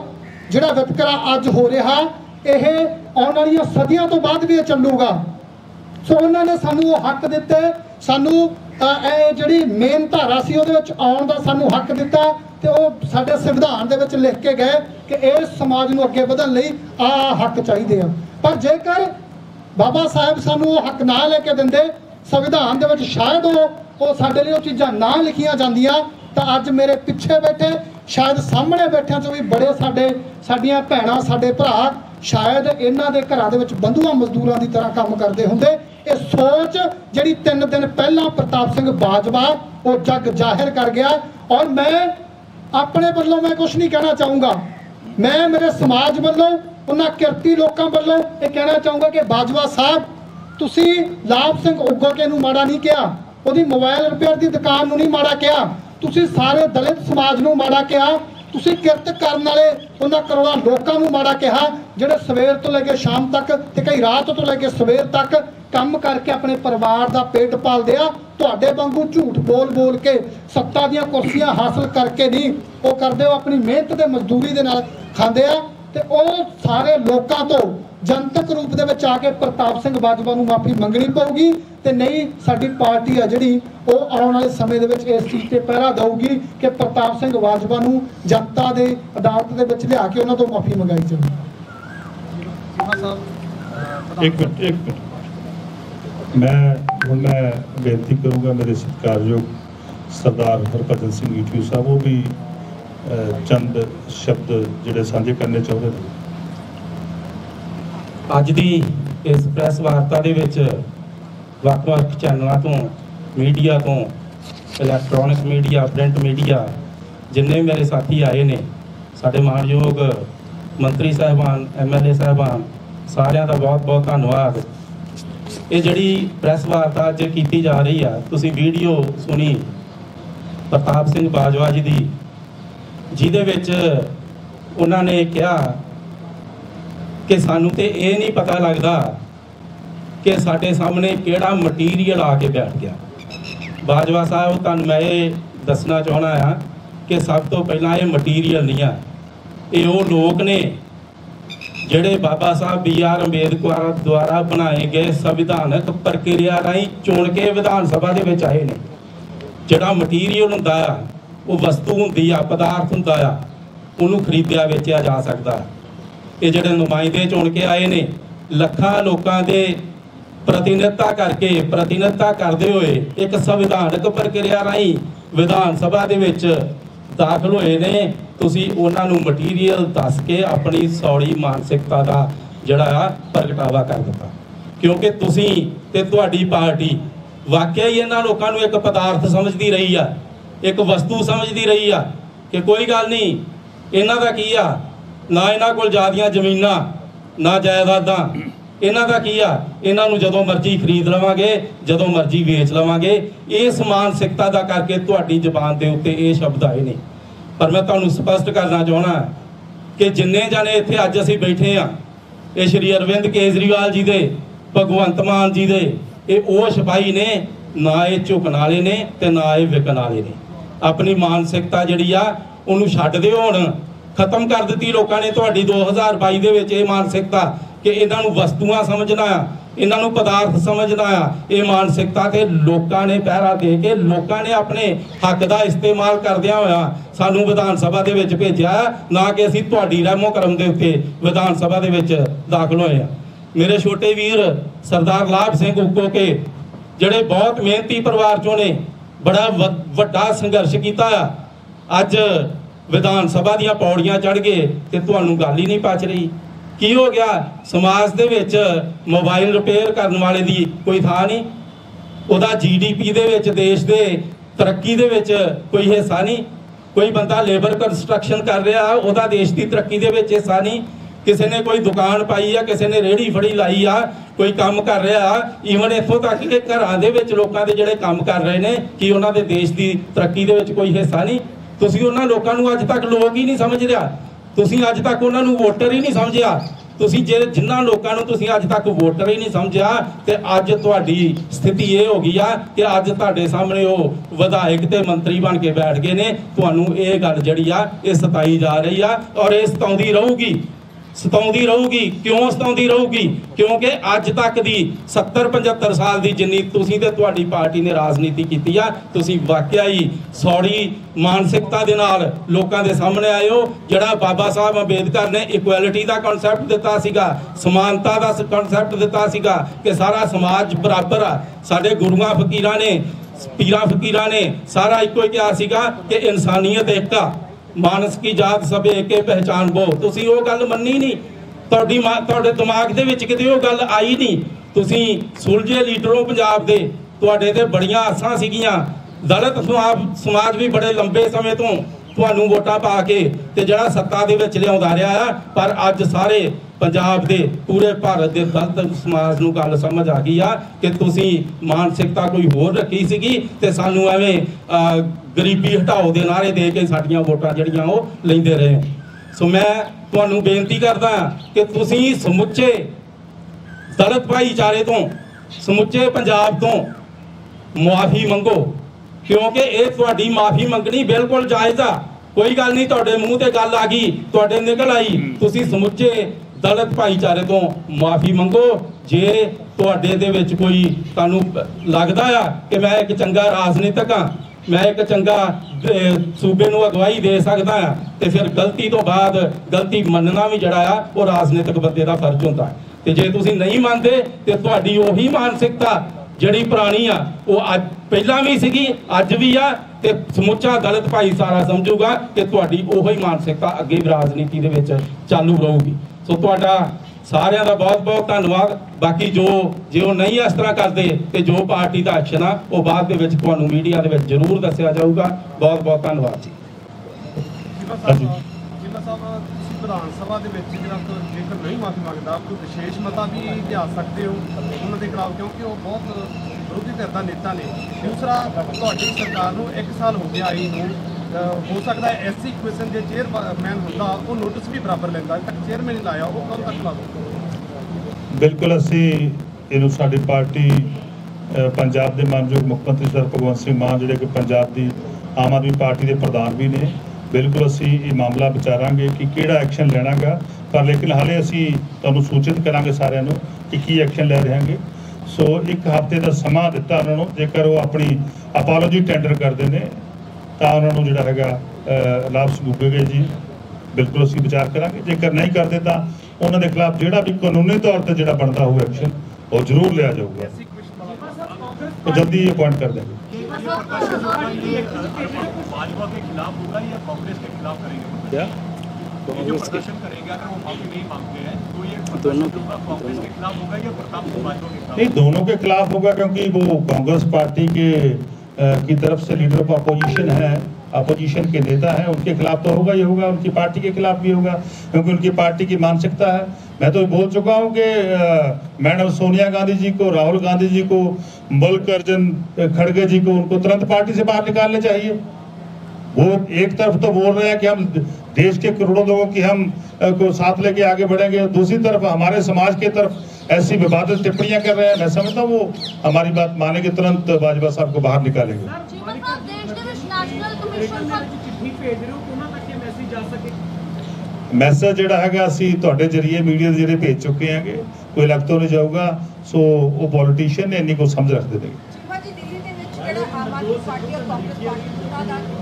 ਜਿਹੜਾ ਵਿਤਕਰਾ ਅੱਜ ਹੋ ਰਿਹਾ, ਇਹ ਆਉਣ ਵਾਲੀਆਂ ਸਦੀਆਂ ਤੋਂ ਬਾਅਦ ਵੀ ਇਹ ਚੱਲੂਗਾ। ਸੋ ਉਹਨਾਂ ਨੇ ਸਾਨੂੰ ਉਹ ਹੱਕ ਦਿੱਤੇ। ਸਾਨੂੰ ਇਹ ਜਿਹੜੀ ਮੇਨ ਧਾਰਾ ਸੀ ਉਹਦੇ ਵਿੱਚ ਆਉਣ ਦਾ ਸਾਨੂੰ ਹੱਕ ਦਿੱਤਾ ਤੇ ਉਹ ਸਾਡੇ ਸੰਵਿਧਾਨ ਦੇ ਵਿੱਚ ਲਿਖ ਕੇ ਗਏ ਕਿ ਇਸ ਸਮਾਜ ਨੂੰ ਅੱਗੇ ਵਧਣ ਲਈ ਆ ਹੱਕ ਚਾਹੀਦੇ ਆ। ਪਰ ਜੇਕਰ ਬਾਬਾ ਸਾਹਿਬ ਸਾਨੂੰ ਉਹ ਹੱਕ ਨਾ ਲੈ ਕੇ ਦਿੰਦੇ ਸੰਵਿਧਾਨ ਦੇ ਵਿੱਚ ਸ਼ਾਇਦ ਉਹ ਉਹ ਸਾਡੇ ਲਈ ਉਹ ਚੀਜ਼ਾਂ ਨਾ ਲਿਖੀਆਂ ਜਾਂਦੀਆਂ, ਤਾਂ ਅੱਜ ਮੇਰੇ ਪਿੱਛੇ ਬੈਠੇ, ਸ਼ਾਇਦ ਸਾਹਮਣੇ ਬੈਠਿਆਂ ਚੋਂ ਵੀ ਬੜੇ ਸਾਡੇ ਸਾਡੀਆਂ ਭੈਣਾਂ, ਸਾਡੇ ਭਰਾ ਸ਼ਾਇਦ ਇਹਨਾਂ ਦੇ ਘਰਾਂ ਦੇ ਵਿੱਚ ਬੰਧੂਆਂ ਮਜ਼ਦੂਰਾਂ ਦੀ ਤਰ੍ਹਾਂ ਕੰਮ ਕਰਦੇ ਹੁੰਦੇ। ਇਹ ਸੋਚ ਜਿਹੜੀ ਤਿੰਨ ਦਿਨ ਪਹਿਲਾਂ ਪ੍ਰਤਾਪ ਸਿੰਘ ਬਾਜਵਾ ਉਹ ਜੱਗ ਜ਼ਾਹਿਰ ਕਰ ਗਿਆ। ਔਰ ਮੈਂ ਆਪਣੇ ਵੱਲੋਂ ਮੈਂ ਕੁਝ ਨਹੀਂ ਕਹਿਣਾ ਚਾਹੂੰਗਾ। ਮੈਂ ਮੇਰੇ ਸਮਾਜ ਵੱਲੋਂ, ਉਹਨਾਂ ਕਿਰਤੀ ਲੋਕਾਂ ਵੱਲੋਂ ਇਹ ਕਹਿਣਾ ਚਾਹੂੰਗਾ ਕਿ ਬਾਜਵਾ ਸਾਹਿਬ ਤੁਸੀਂ ਲਾਭ ਸਿੰਘ ਉਗੋਕੇ ਨੂੰ ਮਾੜਾ ਨਹੀਂ ਕਿਹਾ, ਉਹਦੀ ਮੋਬਾਈਲ ਰਿਪੇਅਰ ਦੀ ਦੁਕਾਨ ਨੂੰ ਨਹੀਂ ਮਾੜਾ ਕਿਹਾ, ਤੁਸੀਂ ਸਾਰੇ ਦਲਿਤ ਸਮਾਜ ਨੂੰ ਮਾੜਾ ਕਿਹਾ, ਤੁਸੀਂ ਕਿਰਤ ਕਰਨ ਵਾਲੇ ਉਹਨਾਂ ਕਰੋੜਾਂ ਲੋਕਾਂ ਨੂੰ ਮਾੜਾ ਕਿਹਾ, ਜਿਹੜੇ ਸਵੇਰ ਤੋਂ ਲੈ ਕੇ ਸ਼ਾਮ ਤੱਕ ਤੇ ਕਈ ਰਾਤ ਤੋਂ ਲੈ ਕੇ ਸਵੇਰ ਤੱਕ ਕੰਮ ਕਰਕੇ ਆਪਣੇ ਪਰਿਵਾਰ ਦਾ ਪੇਟ ਪਾਲਦੇ ਆ, ਤੁਹਾਡੇ ਵਾਂਗੂ ਝੂਠ ਬੋਲ ਬੋਲ ਕੇ ਸੱਤਾ ਦੀਆਂ ਕੁਰਸੀਆਂ ਹਾਸਲ ਕਰਕੇ ਨਹੀਂ, ਉਹ ਕਰਦੇ ਹੋ ਆਪਣੀ ਮਿਹਨਤ ਤੇ ਮਜ਼ਦੂਰੀ ਦੇ ਨਾਲ ਖਾਂਦੇ ਆ ਤੇ ਉਹ ਸਾਰੇ ਲੋਕਾਂ ਤੋਂ ਜਨਤਕ ਰੂਪ ਦੇ ਵਿੱਚ ਆ ਕੇ ਪ੍ਰਤਾਪ ਸਿੰਘ ਬਾਜਵਾ ਨੂੰ ਮਾਫੀ ਮੰਗਣੀ ਪਊਗੀ ਤੇ ਨਹੀਂ ਸਾਡੀ ਪਾਰਟੀ ਆ ਜਿਹੜੀ ਉਹ ਆਉਣ ਵਾਲੇ ਸਮੇਂ ਦੇ ਵਿੱਚ ਇਸ ਚੀਜ਼ ਤੇ ਪਹਿਰਾ ਦਊਗੀ ਕਿ ਪ੍ਰਤਾਪ ਸਿੰਘ ਬਾਜਵਾ ਨੂੰ ਜਨਤਾ ਦੇ ਅਦਾਲਤ ਦੇ ਵਿੱਚ ਲਿਆ ਕੇ ਉਹਨਾਂ ਤੋਂ ਮਾਫੀ ਮੰਗਾਈ ਜਾਵੇ ਇੱਕ ਮਿੰਟ ਇੱਕ ਮਿੰਟ। ਮੈਂ ਹੁਣ ਮੈਂ ਬੇਨਤੀ ਕਰੂੰਗਾ ਮੇਰੇ ਸਤਿਕਾਰਯੋਗ ਸਰਦਾਰ ਹਰਭਜਨ ਸਿੰਘ ਈਟੂ ਸਾਹਿਬ ਉਹ ਵੀ ਚੰਦ ਸ਼ਬਦ ਜਿਹੜੇ ਸਾਂਝੇ ਕਰਨੇ ਚਾਹੁੰਦੇ ਨੇ? ਅੱਜ ਦੀ ਇਸ ਪ੍ਰੈਸ ਵਾਰਤਾ ਦੇ ਵਿੱਚ ਵੱਖ-ਵੱਖ ਚੈਨਲਾਂ ਤੋਂ, ਮੀਡੀਆ ਤੋਂ ਇਲੈਕਟ੍ਰੋਨਿਕ ਮੀਡੀਆ ਪ੍ਰਿੰਟ ਮੀਡੀਆ ਜਿੰਨੇ ਮੇਰੇ ਸਾਥੀ ਆਏ ਨੇ, ਸਾਡੇ ਮਾਨਯੋਗ ਮੰਤਰੀ ਸਾਹਿਬਾਨ ਐਮਐਲਏ ਸਾਹਿਬਾਨ, ਸਾਰਿਆਂ ਦਾ ਬਹੁਤ-ਬਹੁਤ ਧੰਨਵਾਦ। ਇਹ ਜਿਹੜੀ ਪ੍ਰੈਸ ਵਾਰਤਾ ਅੱਜ ਕੀਤੀ ਜਾ ਰਹੀ ਆ, ਤੁਸੀਂ ਵੀਡੀਓ ਸੁਣੀ, ਪ੍ਰਤਾਪ ਸਿੰਘ ਬਾਜਵਾ ਜੀ ਦੀ ਜਿਹਦੇ ਵਿੱਚ ਉਹਨਾਂ ਨੇ ਕਿਹਾ ਕਿ ਸਾਨੂੰ ਤੇ ਇਹ ਨਹੀਂ ਪਤਾ ਲੱਗਦਾ ਕਿ ਸਾਡੇ ਸਾਹਮਣੇ ਕਿਹੜਾ ਮਟੀਰੀਅਲ ਆ ਕੇ ਬੈਠ ਗਿਆ। ਬਾਜਵਾ ਸਾਹਿਬ, ਤੁਹਾਨੂੰ ਮੈਂ ਇਹ ਦੱਸਣਾ ਚਾਹਣਾ ਆ ਕਿ ਸਭ ਤੋਂ ਪਹਿਲਾਂ ਇਹ ਮਟੀਰੀਅਲ ਨਹੀਂ ਆ। ਇਹ ਉਹ ਲੋਕ ਨੇ ਜਿਹੜੇ ਬਾਬਾ ਸਾਹਿਬ ਬੀ ਆਰ ਅੰਬੇਦਕਰ ਦੁਆਰਾ ਬਣਾਏ ਗਏ ਸੰਵਿਧਾਨਕ ਪ੍ਰਕਿਰਿਆ ਰਾਹੀਂ ਚੁਣ ਕੇ ਵਿਧਾਨ ਸਭਾ ਦੇ ਵਿੱਚ ਆਏ ਨੇ। ਜਿਹੜਾ ਮਟੀਰੀਅਲ ਹੁੰਦਾ ਆ ਉਹ ਵਸਤੂ ਹੁੰਦੀ ਆ, ਪਦਾਰਥ ਹੁੰਦਾ ਆ, ਉਹਨੂੰ ਖਰੀਦਿਆ, ਵੇਚਿਆ ਜਾ ਸਕਦਾ। ਇਹ ਜਿਹੜੇ ਨੁਮਾਇੰਦੇ ਚੁਣ ਕੇ ਆਏ ਨੇ, ਲੱਖਾਂ ਲੋਕਾਂ ਦੇ ਪ੍ਰਤੀਨਿਧਤਾ ਕਰਕੇ, ਪ੍ਰਤੀਨਿਧਤਾ ਕਰਦੇ ਹੋਏ ਇੱਕ ਸੰਵਿਧਾਨਕ ਪ੍ਰਕਿਰਿਆ ਰਾਹੀਂ ਵਿਧਾਨ ਸਭਾ ਦੇ ਵਿੱਚ ਦਾਖਲ ਹੋਏ ਨੇ। ਤੁਸੀਂ ਉਹਨਾਂ ਨੂੰ ਮਟੀਰੀਅਲ ਦੱਸ ਕੇ ਆਪਣੀ ਸੌੜੀ ਮਾਨਸਿਕਤਾ ਦਾ ਜਿਹੜਾ ਆ, ਪ੍ਰਗਟਾਵਾ ਕਰ ਦਿੱਤਾ। ਕਿਉਂਕਿ ਤੁਸੀਂ ਤੇ ਤੁਹਾਡੀ ਪਾਰਟੀ ਵਾਕਿਆ ਹੀ ਇਹਨਾਂ ਲੋਕਾਂ ਨੂੰ ਇੱਕ ਪਦਾਰਥ ਸਮਝਦੀ ਰਹੀ ਆ। ਇੱਕ ਵਸਤੂ ਸਮਝਦੀ ਰਹੀ ਆ ਕਿ ਕੋਈ ਗੱਲ ਨਹੀਂ, ਇਹਨਾਂ ਦਾ ਕੀ ਆ? ਨਾ ਇਹਨਾਂ ਕੋਲ ਜ਼ਿਆਦੀਆਂ ਜ਼ਮੀਨਾਂ, ਨਾ ਜਾਇਦਾਦਾਂ। ਇਹਨਾਂ ਦਾ ਕੀ ਆ? ਇਹਨਾਂ ਨੂੰ ਜਦੋਂ ਮਰਜ਼ੀ ਖਰੀਦ ਲਵਾਂਗੇ, ਜਦੋਂ ਮਰਜ਼ੀ ਵੇਚ ਲਵਾਂਗੇ। ਇਸ ਮਾਨਸਿਕਤਾ ਦਾ ਕਰਕੇ ਤੁਹਾਡੀ ਜ਼ੁਬਾਨ ਦੇ ਉੱਤੇ ਇਹ ਸ਼ਬਦ ਆਏ ਨੇ। ਪਰ ਮੈਂ ਤੁਹਾਨੂੰ ਸਪਸ਼ਟ ਕਰਨਾ ਚਾਹਣਾ ਕਿ ਜਿੰਨੇ ਜਾਣੇ ਇੱਥੇ ਅੱਜ ਅਸੀਂ ਬੈਠੇ ਆ ਇਹ ਸ਼੍ਰੀ ਅਰਵਿੰਦ ਕੇਜਰੀਵਾਲ ਜੀ ਦੇ, ਭਗਵੰਤ ਮਾਨ ਜੀ ਦੇ, ਇਹ ਉਹ ਸਿਪਾਹੀ ਨੇ, ਨਾ ਇਹ ਝੁਕਣ ਵਾਲੇ ਨੇ ਤੇ ਨਾ ਇਹ ਵਿਕਣ ਵਾਲੇ ਨੇ। ਆਪਣੀ ਮਾਨਸਿਕਤਾ ਜਿਹੜੀ ਆ, ਉਹਨੂੰ ਛੱਡ ਦਿਓ ਹੁਣ। ਖਤਮ ਕਰ ਦਿੱਤੀ ਲੋਕਾਂ ਨੇ ਤੁਹਾਡੀ 2022 ਦੇ ਵਿੱਚ ਇਹ ਮਾਨਸਿਕਤਾ ਕਿ ਇਹਨਾਂ ਨੂੰ ਵਸਤੂਆਂ ਸਮਝਣਾ ਆ, ਇਹਨਾਂ ਨੂੰ ਪਦਾਰਥ ਸਮਝਣਾ ਆ। ਇਹ ਮਾਨਸਿਕਤਾ ਤੇ ਲੋਕਾਂ ਨੇ ਪਹਿਰਾ ਦੇ ਕੇ ਲੋਕਾਂ ਨੇ ਆਪਣੇ ਹੱਕ ਦਾ ਇਸਤੇਮਾਲ ਕਰਦਿਆਂ ਹੋਇਆ ਸਾਨੂੰ ਵਿਧਾਨ ਸਭਾ ਦੇ ਵਿੱਚ ਭੇਜਿਆ, ਨਾ ਕਿ ਅਸੀਂ ਤੁਹਾਡੀ ਰਹਿਮੋ ਕਰਮ ਦੇ ਉੱਤੇ ਵਿਧਾਨ ਸਭਾ ਦੇ ਵਿੱਚ ਦਾਖਲ ਹੋਏ ਆ। ਮੇਰੇ ਛੋਟੇ ਵੀਰ ਸਰਦਾਰ ਲਾਭ ਸਿੰਘ ਉੱਕੋ ਕੇ, ਜਿਹੜੇ ਬਹੁਤ ਮਿਹਨਤੀ ਪਰਿਵਾਰ ਚੋਂ ਨੇ ਬੜਾ ਵ- ਵੱਡਾ ਸੰਘਰਸ਼ ਕੀਤਾ। ਅੱਜ ਵਿਧਾਨ ਸਭਾ ਦੀਆਂ ਪੌੜੀਆਂ ਚੜ ਗਏ ਤੇ ਤੁਹਾਨੂੰ ਗੱਲ ਹੀ ਨਹੀਂ ਪਚ ਰਹੀ। ਕੀ ਹੋ ਗਿਆ? ਸਮਾਜ ਦੇ ਵਿੱਚ ਮੋਬਾਈਲ ਰਿਪੇਅਰ ਕਰਨ ਵਾਲੇ ਦੀ ਕੋਈ ਥਾਂ ਨਹੀਂ। ਉਹਦਾ ਜੀਡੀਪੀ ਦੇ ਵਿੱਚ, ਦੇਸ਼ ਦੇ ਤਰੱਕੀ ਦੇ ਵਿੱਚ ਕੋਈ ਹਿੱਸਾ ਨਹੀਂ। ਕੋਈ ਬੰਦਾ ਲੇਬਰ ਕੰਸਟਰਕਸ਼ਨ ਕਰ ਰਿਹਾ, ਉਹਦਾ ਦੇਸ਼ ਦੀ ਤਰੱਕੀ ਦੇ ਵਿੱਚ ਹਿੱਸਾ ਨਹੀਂ। ਕਿਸੇ ਨੇ ਕੋਈ ਦੁਕਾਨ ਪਾਈ ਆ, ਕਿਸੇ ਨੇ ਰੇਹੜੀ ਫੜੀ ਲਾਈ ਆ, ਕੋਈ ਕੰਮ ਕਰ ਰਿਹਾ ਈਵਨ ਇੱਥੋਂ ਤੱਕ ਕਿ ਘਰਾਂ ਦੇ ਵਿੱਚ ਲੋਕਾਂ ਦੇ ਜਿਹੜੇ ਕੰਮ ਕਰ ਰਹੇ ਨੇ, ਕਿ ਉਹਨਾਂ ਦੇ ਦੇਸ਼ ਦੀ ਤਰੱਕੀ ਦੇ ਵਿੱਚ ਕੋਈ ਹਿੱਸਾ ਨਹੀਂ? ਤੁਸੀਂ ਉਹਨਾਂ ਲੋਕਾਂ ਨੂੰ ਅੱਜ ਤੱਕ ਲੋਕ ਹੀ ਨਹੀਂ ਸਮਝ ਰਿਹਾ। ਤੁਸੀਂ ਅੱਜ ਤੱਕ ਉਹਨਾਂ ਨੂੰ ਵੋਟਰ ਹੀ ਨਹੀਂ ਸਮਝਿਆ। ਤੁਸੀਂ ਜੇ ਜਿਨ੍ਹਾਂ ਲੋਕਾਂ ਨੂੰ ਤੁਸੀਂ ਅੱਜ ਤੱਕ ਵੋਟਰ ਹੀ ਨਹੀਂ ਸਮਝਿਆ, ਤੇ ਅੱਜ ਤੁਹਾਡੀ ਸਥਿਤੀ ਇਹ ਹੋ ਗਈ ਆ ਕਿ ਅੱਜ ਤੁਹਾਡੇ ਸਾਹਮਣੇ ਉਹ ਵਿਧਾਇਕ ਤੇ ਮੰਤਰੀ ਬਣ ਕੇ ਬੈਠ ਗਏ ਨੇ। ਤੁਹਾਨੂੰ ਇਹ ਗੱਲ ਜਿਹੜੀ ਆ, ਇਹ ਸਤਾਈ ਜਾ ਰਹੀ ਆ ਔਰ ਇਹ ਸਤਾਉਂਦੀ ਰਹੂਗੀ। ਸਤਾਉਂਦੀ ਰਹੂਗੀ, ਕਿਉਂ ਸਤਾਉਂਦੀ ਰਹੂਗੀ? ਕਿਉਂਕਿ ਅੱਜ ਤੱਕ ਦੀ 70 75 ਸਾਲ ਦੀ ਜਿੰਨੀ ਤੁਸੀਂ ਤੇ ਤੁਹਾਡੀ ਪਾਰਟੀ ਨੇ ਰਾਜਨੀਤੀ ਕੀਤੀ ਆ, ਤੁਸੀਂ ਵਾਕਿਆ ਹੀ ਸੌੜੀ ਮਾਨਸਿਕਤਾ ਦੇ ਨਾਲ ਲੋਕਾਂ ਦੇ ਸਾਹਮਣੇ ਆਇਓ, ਜਿਹੜਾ ਬਾਬਾ ਸਾਹਿਬ ਅੰਬੇਦਕਰ ਨੇ ਇਕੁਐਲਿਟੀ ਦਾ ਕਨਸੈਪਟ ਦਿੱਤਾ ਸੀਗਾ, ਸਮਾਨਤਾ ਦਾ ਕਨਸੈਪਟ ਦਿੱਤਾ ਸੀਗਾ, ਕਿ ਸਾਰਾ ਸਮਾਜ ਬਰਾਬਰ ਆ। ਸਾਡੇ ਗੁਰੂਆਂ ਫਕੀਰਾਂ ਨੇ, ਪੀਰਾਂ ਫਕੀਰਾਂ ਨੇ ਸਾਰਾ ਇੱਕੋ ਹੀ ਕਿਹਾ ਸੀਗਾ ਕਿ ਇਨਸਾਨੀਅਤ ਇੱਕ ਆ। ਮਾਨਸ ਕੀ ਜਾਤ ਸਭ ਏਕੇ ਪਹਿਚਾਨ ਬੋ। ਤੁਸੀਂ ਉਹ ਗੱਲ ਮੰਨੀ ਨਹੀਂ। ਤੁਹਾਡੀ ਤੁਹਾਡੇ ਦਿਮਾਗ ਦੇ ਵਿੱਚ ਕਿਤੇ ਉਹ ਗੱਲ ਆਈ ਨਹੀਂ। ਤੁਸੀਂ ਸੁਲਝੇ ਲੀਡਰੋਂ ਪੰਜਾਬ ਦੇ। ਤੁਹਾਡੇ ਤੇ ਬੜੀਆਂ ਆਸਾਂ ਸੀਗੀਆਂ। ਦਲਿਤ ਸਮਾਜ ਸਮਾਜ ਵੀ ਬੜੇ ਲੰਬੇ ਸਮੇਂ ਤੋਂ ਤੁਹਾਨੂੰ ਵੋਟਾਂ ਪਾ ਕੇ ਤੇ ਜਿਹੜਾ ਸੱਤਾ ਦੇ ਵਿੱਚ ਲਿਆਉਂਦਾ ਰਿਹਾ ਆ, ਪਰ ਅੱਜ ਸਾਰੇ ਪੰਜਾਬ ਦੇ ਪੂਰੇ ਭਾਰਤ ਦੇ ਦਲਿਤ ਸਮਾਜ ਨੂੰ ਗੱਲ ਸਮਝ ਆ ਗਈ ਆ ਕਿ ਤੁਸੀਂ ਮਾਨਸਿਕਤਾ ਕੋਈ ਹੋਰ ਰੱਖੀ ਸੀਗੀ ਤੇ ਸਾਨੂੰ ਐਵੇਂ ਗਰੀਬੀ ਹਟਾਓ ਦੇ ਨਾਰੇ ਦੇ ਕੇ ਸਾਡੀਆਂ ਵੋਟਾਂ ਜਿਹੜੀਆਂ ਉਹ ਲੈਂਦੇ ਰਹੇ। ਸੋ ਮੈਂ ਤੁਹਾਨੂੰ ਬੇਨਤੀ ਕਰਦਾ ਕਿ ਤੁਸੀਂ ਸਮੁੱਚੇ ਦਲਿਤ ਭਾਈਚਾਰੇ ਤੋਂ ਸਮੁੱਚੇ ਪੰਜਾਬ ਤੋਂ ਮੁਆਫੀ ਮੰਗੋ ਕਿਉਂਕਿ ਇਹ ਤੁਹਾਡੀ ਮਾਫੀ ਮੰਗਣੀ ਬਿਲਕੁਲ ਜਾਇਜ਼ ਆ। ਕੋਈ ਗੱਲ ਨਹੀਂ ਤੁਹਾਡੇ ਮੂੰਹ ਤੇ ਗੱਲ ਆ ਗਈ ਤੁਹਾਡੇ ਨਿਕਲ ਆਈ। ਤੁਸੀਂ ਸਮੁੱਚੇ ਦਲਿਤ ਭਾਈਚਾਰੇ ਤੋਂ ਮਾਫੀ ਮੰਗੋ ਜੇ ਤੁਹਾਡੇ ਦੇ ਵਿੱਚ ਕੋਈ ਤੁਹਾਨੂੰ ਲੱਗਦਾ ਆ ਕਿ ਮੈਂ ਇੱਕ ਚੰਗਾ ਰਾਜਨੀਤਿਕ ਆ, ਮੈਂ ਇੱਕ ਚੰਗਾ ਸੂਬੇ ਨੂੰ ਅਗਵਾਈ ਦੇ ਸਕਦਾ ਆ, ਤੇ ਫਿਰ ਗਲਤੀ ਤੋਂ ਬਾਅਦ ਗਲਤੀ ਮੰਨਣਾ ਵੀ ਜਿਹੜਾ ਆ, ਉਹ ਰਾਜਨੀਤਿਕ ਬੰਦੇ ਦਾ ਫਰਜ਼ ਹੁੰਦਾ ਹੈ। ਤੇ ਜੇ ਤੁਸੀਂ ਨਹੀਂ ਮੰਨਦੇ, ਤੇ ਤੁਹਾਡੀ ਉਹੀ ਮਾਨਸਿਕਤਾ ਜਿਹੜੀ ਪੁਰਾਣੀ ਆ, ਉਹ ਅੱਜ, ਪਹਿਲਾਂ ਵੀ ਸੀਗੀ, ਅੱਜ ਵੀ ਆ, ਤੇ ਸਮੁੱਚਾ ਦਲਿਤ ਭਾਈਚਾਰਾ ਸਮਝੂਗਾ ਕਿ ਤੁਹਾਡੀ ਉਹੀ ਮਾਨਸਿਕਤਾ ਅੱਗੇ ਰਾਜਨੀਤੀ ਦੇ ਵਿੱਚ ਚਾਲੂ ਰਹੂਗੀ ਸੋ ਤੁਹਾਡਾ ਸਾਰਿਆਂ ਦਾ ਬਹੁਤ ਬਹੁਤ ਧੰਨਵਾਦ। ਬਾਕੀ ਜੋ, ਜੇ ਉਹ ਨਹੀਂ ਇਸ ਤਰ੍ਹਾਂ ਕਰਦੇ ਤੇ ਜੋ ਪਾਰਟੀ ਦਾ ਐਕਸ਼ਨ ਆ, ਉਹ ਬਾਅਦ ਦੇ ਵਿੱਚ ਤੁਹਾਨੂੰ ਮੀਡੀਆ ਦੇ ਵਿੱਚ ਜ਼ਰੂਰ ਦੱਸਿਆ ਜਾਊਗਾ। ਬਹੁਤ ਬਹੁਤ ਧੰਨਵਾਦ ਜੀ। ਜਿੰਨਾ ਸਾਹਿਬ ਤੁਸੀਂ ਵਿਧਾਨ ਸਭਾ ਦੇ ਵਿੱਚ ਜਿਹੜਾ ਜੇਕਰ ਨਹੀਂ ਮਾਫੀ ਮੰਗਦਾ, ਕੋਈ ਵਿਸ਼ੇਸ਼ ਮਤਾ ਵੀ ਲਿਆ ਸਕਦੇ ਹੋ, ਉਹਨਾਂ ਦੇ ਖਿਲਾਫ, ਕਿਉਂਕਿ ਉਹ ਬਹੁਤ ਵਿਰੋਧੀ ਧਿਰ ਦਾ ਨੇਤਾ ਨੇ। ਦੂਸਰਾ, ਤੁਹਾਡੀ ਸਰਕਾਰ ਨੂੰ 1 ਸਾਲ ਹੋ ਗਿਆ ਆਈ ਨੂੰ। ਹੋ ਸਕਦਾ ਹੈ ਐਸਸੀ ਕਮਿਸ਼ਨ ਦੇ ਚੇਅਰਮੈਨ ਹੁੰਦਾ, ਉਹ ਨੋਟਿਸ ਵੀ ਬਰਾਬਰ ਲੈਂਦਾ ਤੱਕ ਚੇਅਰਮੈਨ ਨਹੀਂ ਲਾਇਆ, ਉਹ ਕਦੋਂ ਤੱਕ ਲਾਊਗਾ ਬਿਲਕੁਲ ਅਸੀਂ ਇਹਨੂੰ ਸਾਡੀ ਪਾਰਟੀ ਪੰਜਾਬ ਦੇ ਮਾਨਯੋਗ ਮੁੱਖ ਮੰਤਰੀ ਸਰ ਭਗਵੰਤ ਸਿੰਘ ਮਾਨ, ਜਿਹੜੇ ਕਿ ਪੰਜਾਬ ਦੀ ਆਮ ਆਦਮੀ ਪਾਰਟੀ ਦੇ ਪ੍ਰਧਾਨ ਵੀ ਨੇ, ਬਿਲਕੁਲ ਅਸੀਂ ਇਹ ਮਾਮਲਾ ਵਿਚਾਰਾਂਗੇ ਕਿ ਕਿਹੜਾ ਐਕਸ਼ਨ ਲੈਣਾਗਾ, ਪਰ ਲੇਕਿਨ ਹਾਲੇ ਅਸੀਂ ਤੁਹਾਨੂੰ ਸੂਚਿਤ ਕਰਾਂਗੇ ਸਾਰਿਆਂ ਨੂੰ ਕਿ ਕੀ ਐਕਸ਼ਨ ਲੈ ਰਹੇ ਸੋ ਇੱਕ ਹਫ਼ਤੇ ਦਾ ਸਮਾਂ ਦਿੱਤਾ ਉਹਨਾਂ ਨੂੰ, ਜੇਕਰ ਉਹ ਆਪਣੀ ਅਪੋਲੋਜੀ ਟੈਂਡਰ ਕਰਦੇ ਨੇ ਤਾਂ ਉਹਨਾਂ ਨੂੰ ਜਿਹੜਾ ਹੈਗਾ ਲਾਭ ਸਮੂਗੇਗੇ ਜੀ ਬਿਲਕੁਲ ਅਸੀਂ ਵਿਚਾਰ ਕਰਾਂਗੇ ਜੇਕਰ ਨਹੀਂ ਕਰਦੇ ਤਾਂ ਉਹਨਾਂ ਦੇ ਖਿਲਾਫ ਜਿਹੜਾ ਵੀ ਕਾਨੂੰਨੀ ਤੌਰ ਤੇ ਜਿਹੜਾ ਬਣਦਾ ਹੋਊ ਐਕਸ਼ਨ ਉਹ ਜ਼ਰੂਰ ਲਿਆ ਜਾਊਗਾ ਉਹ ਜਲਦੀ ਅਪਾਇੰਟ ਕਰ ਦੇਣਗੇ भाजपा के खिलाफ होगा या कांग्रेस के खिलाफ करेंगे क्या ये जो प्रदर्शन करेंगे अगर वो माफी नहीं मांगते हैं तो ये दोनों कांग्रेस के खिलाफ होगा या प्रताप भाजपा के खिलाफ नहीं दोनों के खिलाफ होगा क्योंकि वो कांग्रेस पार्टी के की तरफ़ से लीडर ऑफ़ अपोजिशन है अपोजिशन के नेता हैं, उनके खिलाफ तो होगा ही होगा, उनकी पार्टी के खिलाफ भी होगा, क्योंकि उनकी पार्टी की मानसिकता है। मैं तो बोल चुका हूँ कि मैडम सोनिया गांधी जी को, राहुल गांधी जी को, मल्लिकार्जुन खड़गे जी को, उनको तुरंत पार्टी से बाहर निकालने चाहिए। वो एक तरफ़ तो बोल रहे हैं कि हम देश के करोड़ों लोगों की हम को साथ लेके आगे बढ़ेंगे दूसरी तरफ हमारे समाज के तरफ ऐसी विवादित टिप्पणियां कर रहे हैं मैं समझता हूँ वो हमारी बात मानेंगे तुरंत बाजवा साहब को बाहर निकालेंगे ਮੈਸੇਜ ਜਿਹੜਾ ਹੈਗਾ ਅਸੀਂ ਤੁਹਾਡੇ ਜਰੀਏ ਮੀਡੀਆ ਦੇ ਜਰੀਏ ਭੇਜ ਚੁੱਕੇ ਹਾਂਗੇ ਕੋਈ ਲਗਤੋਂ ਨਹੀਂ ਜਾਊਗਾ ਸੋ ਉਹ ਪੋਲੀਟੀਸ਼ੀਅਨ ਨੇ ਇੰਨੀ ਕੋ ਸਮਝ ਰੱਖਦੇ ਨੇ ਜੀ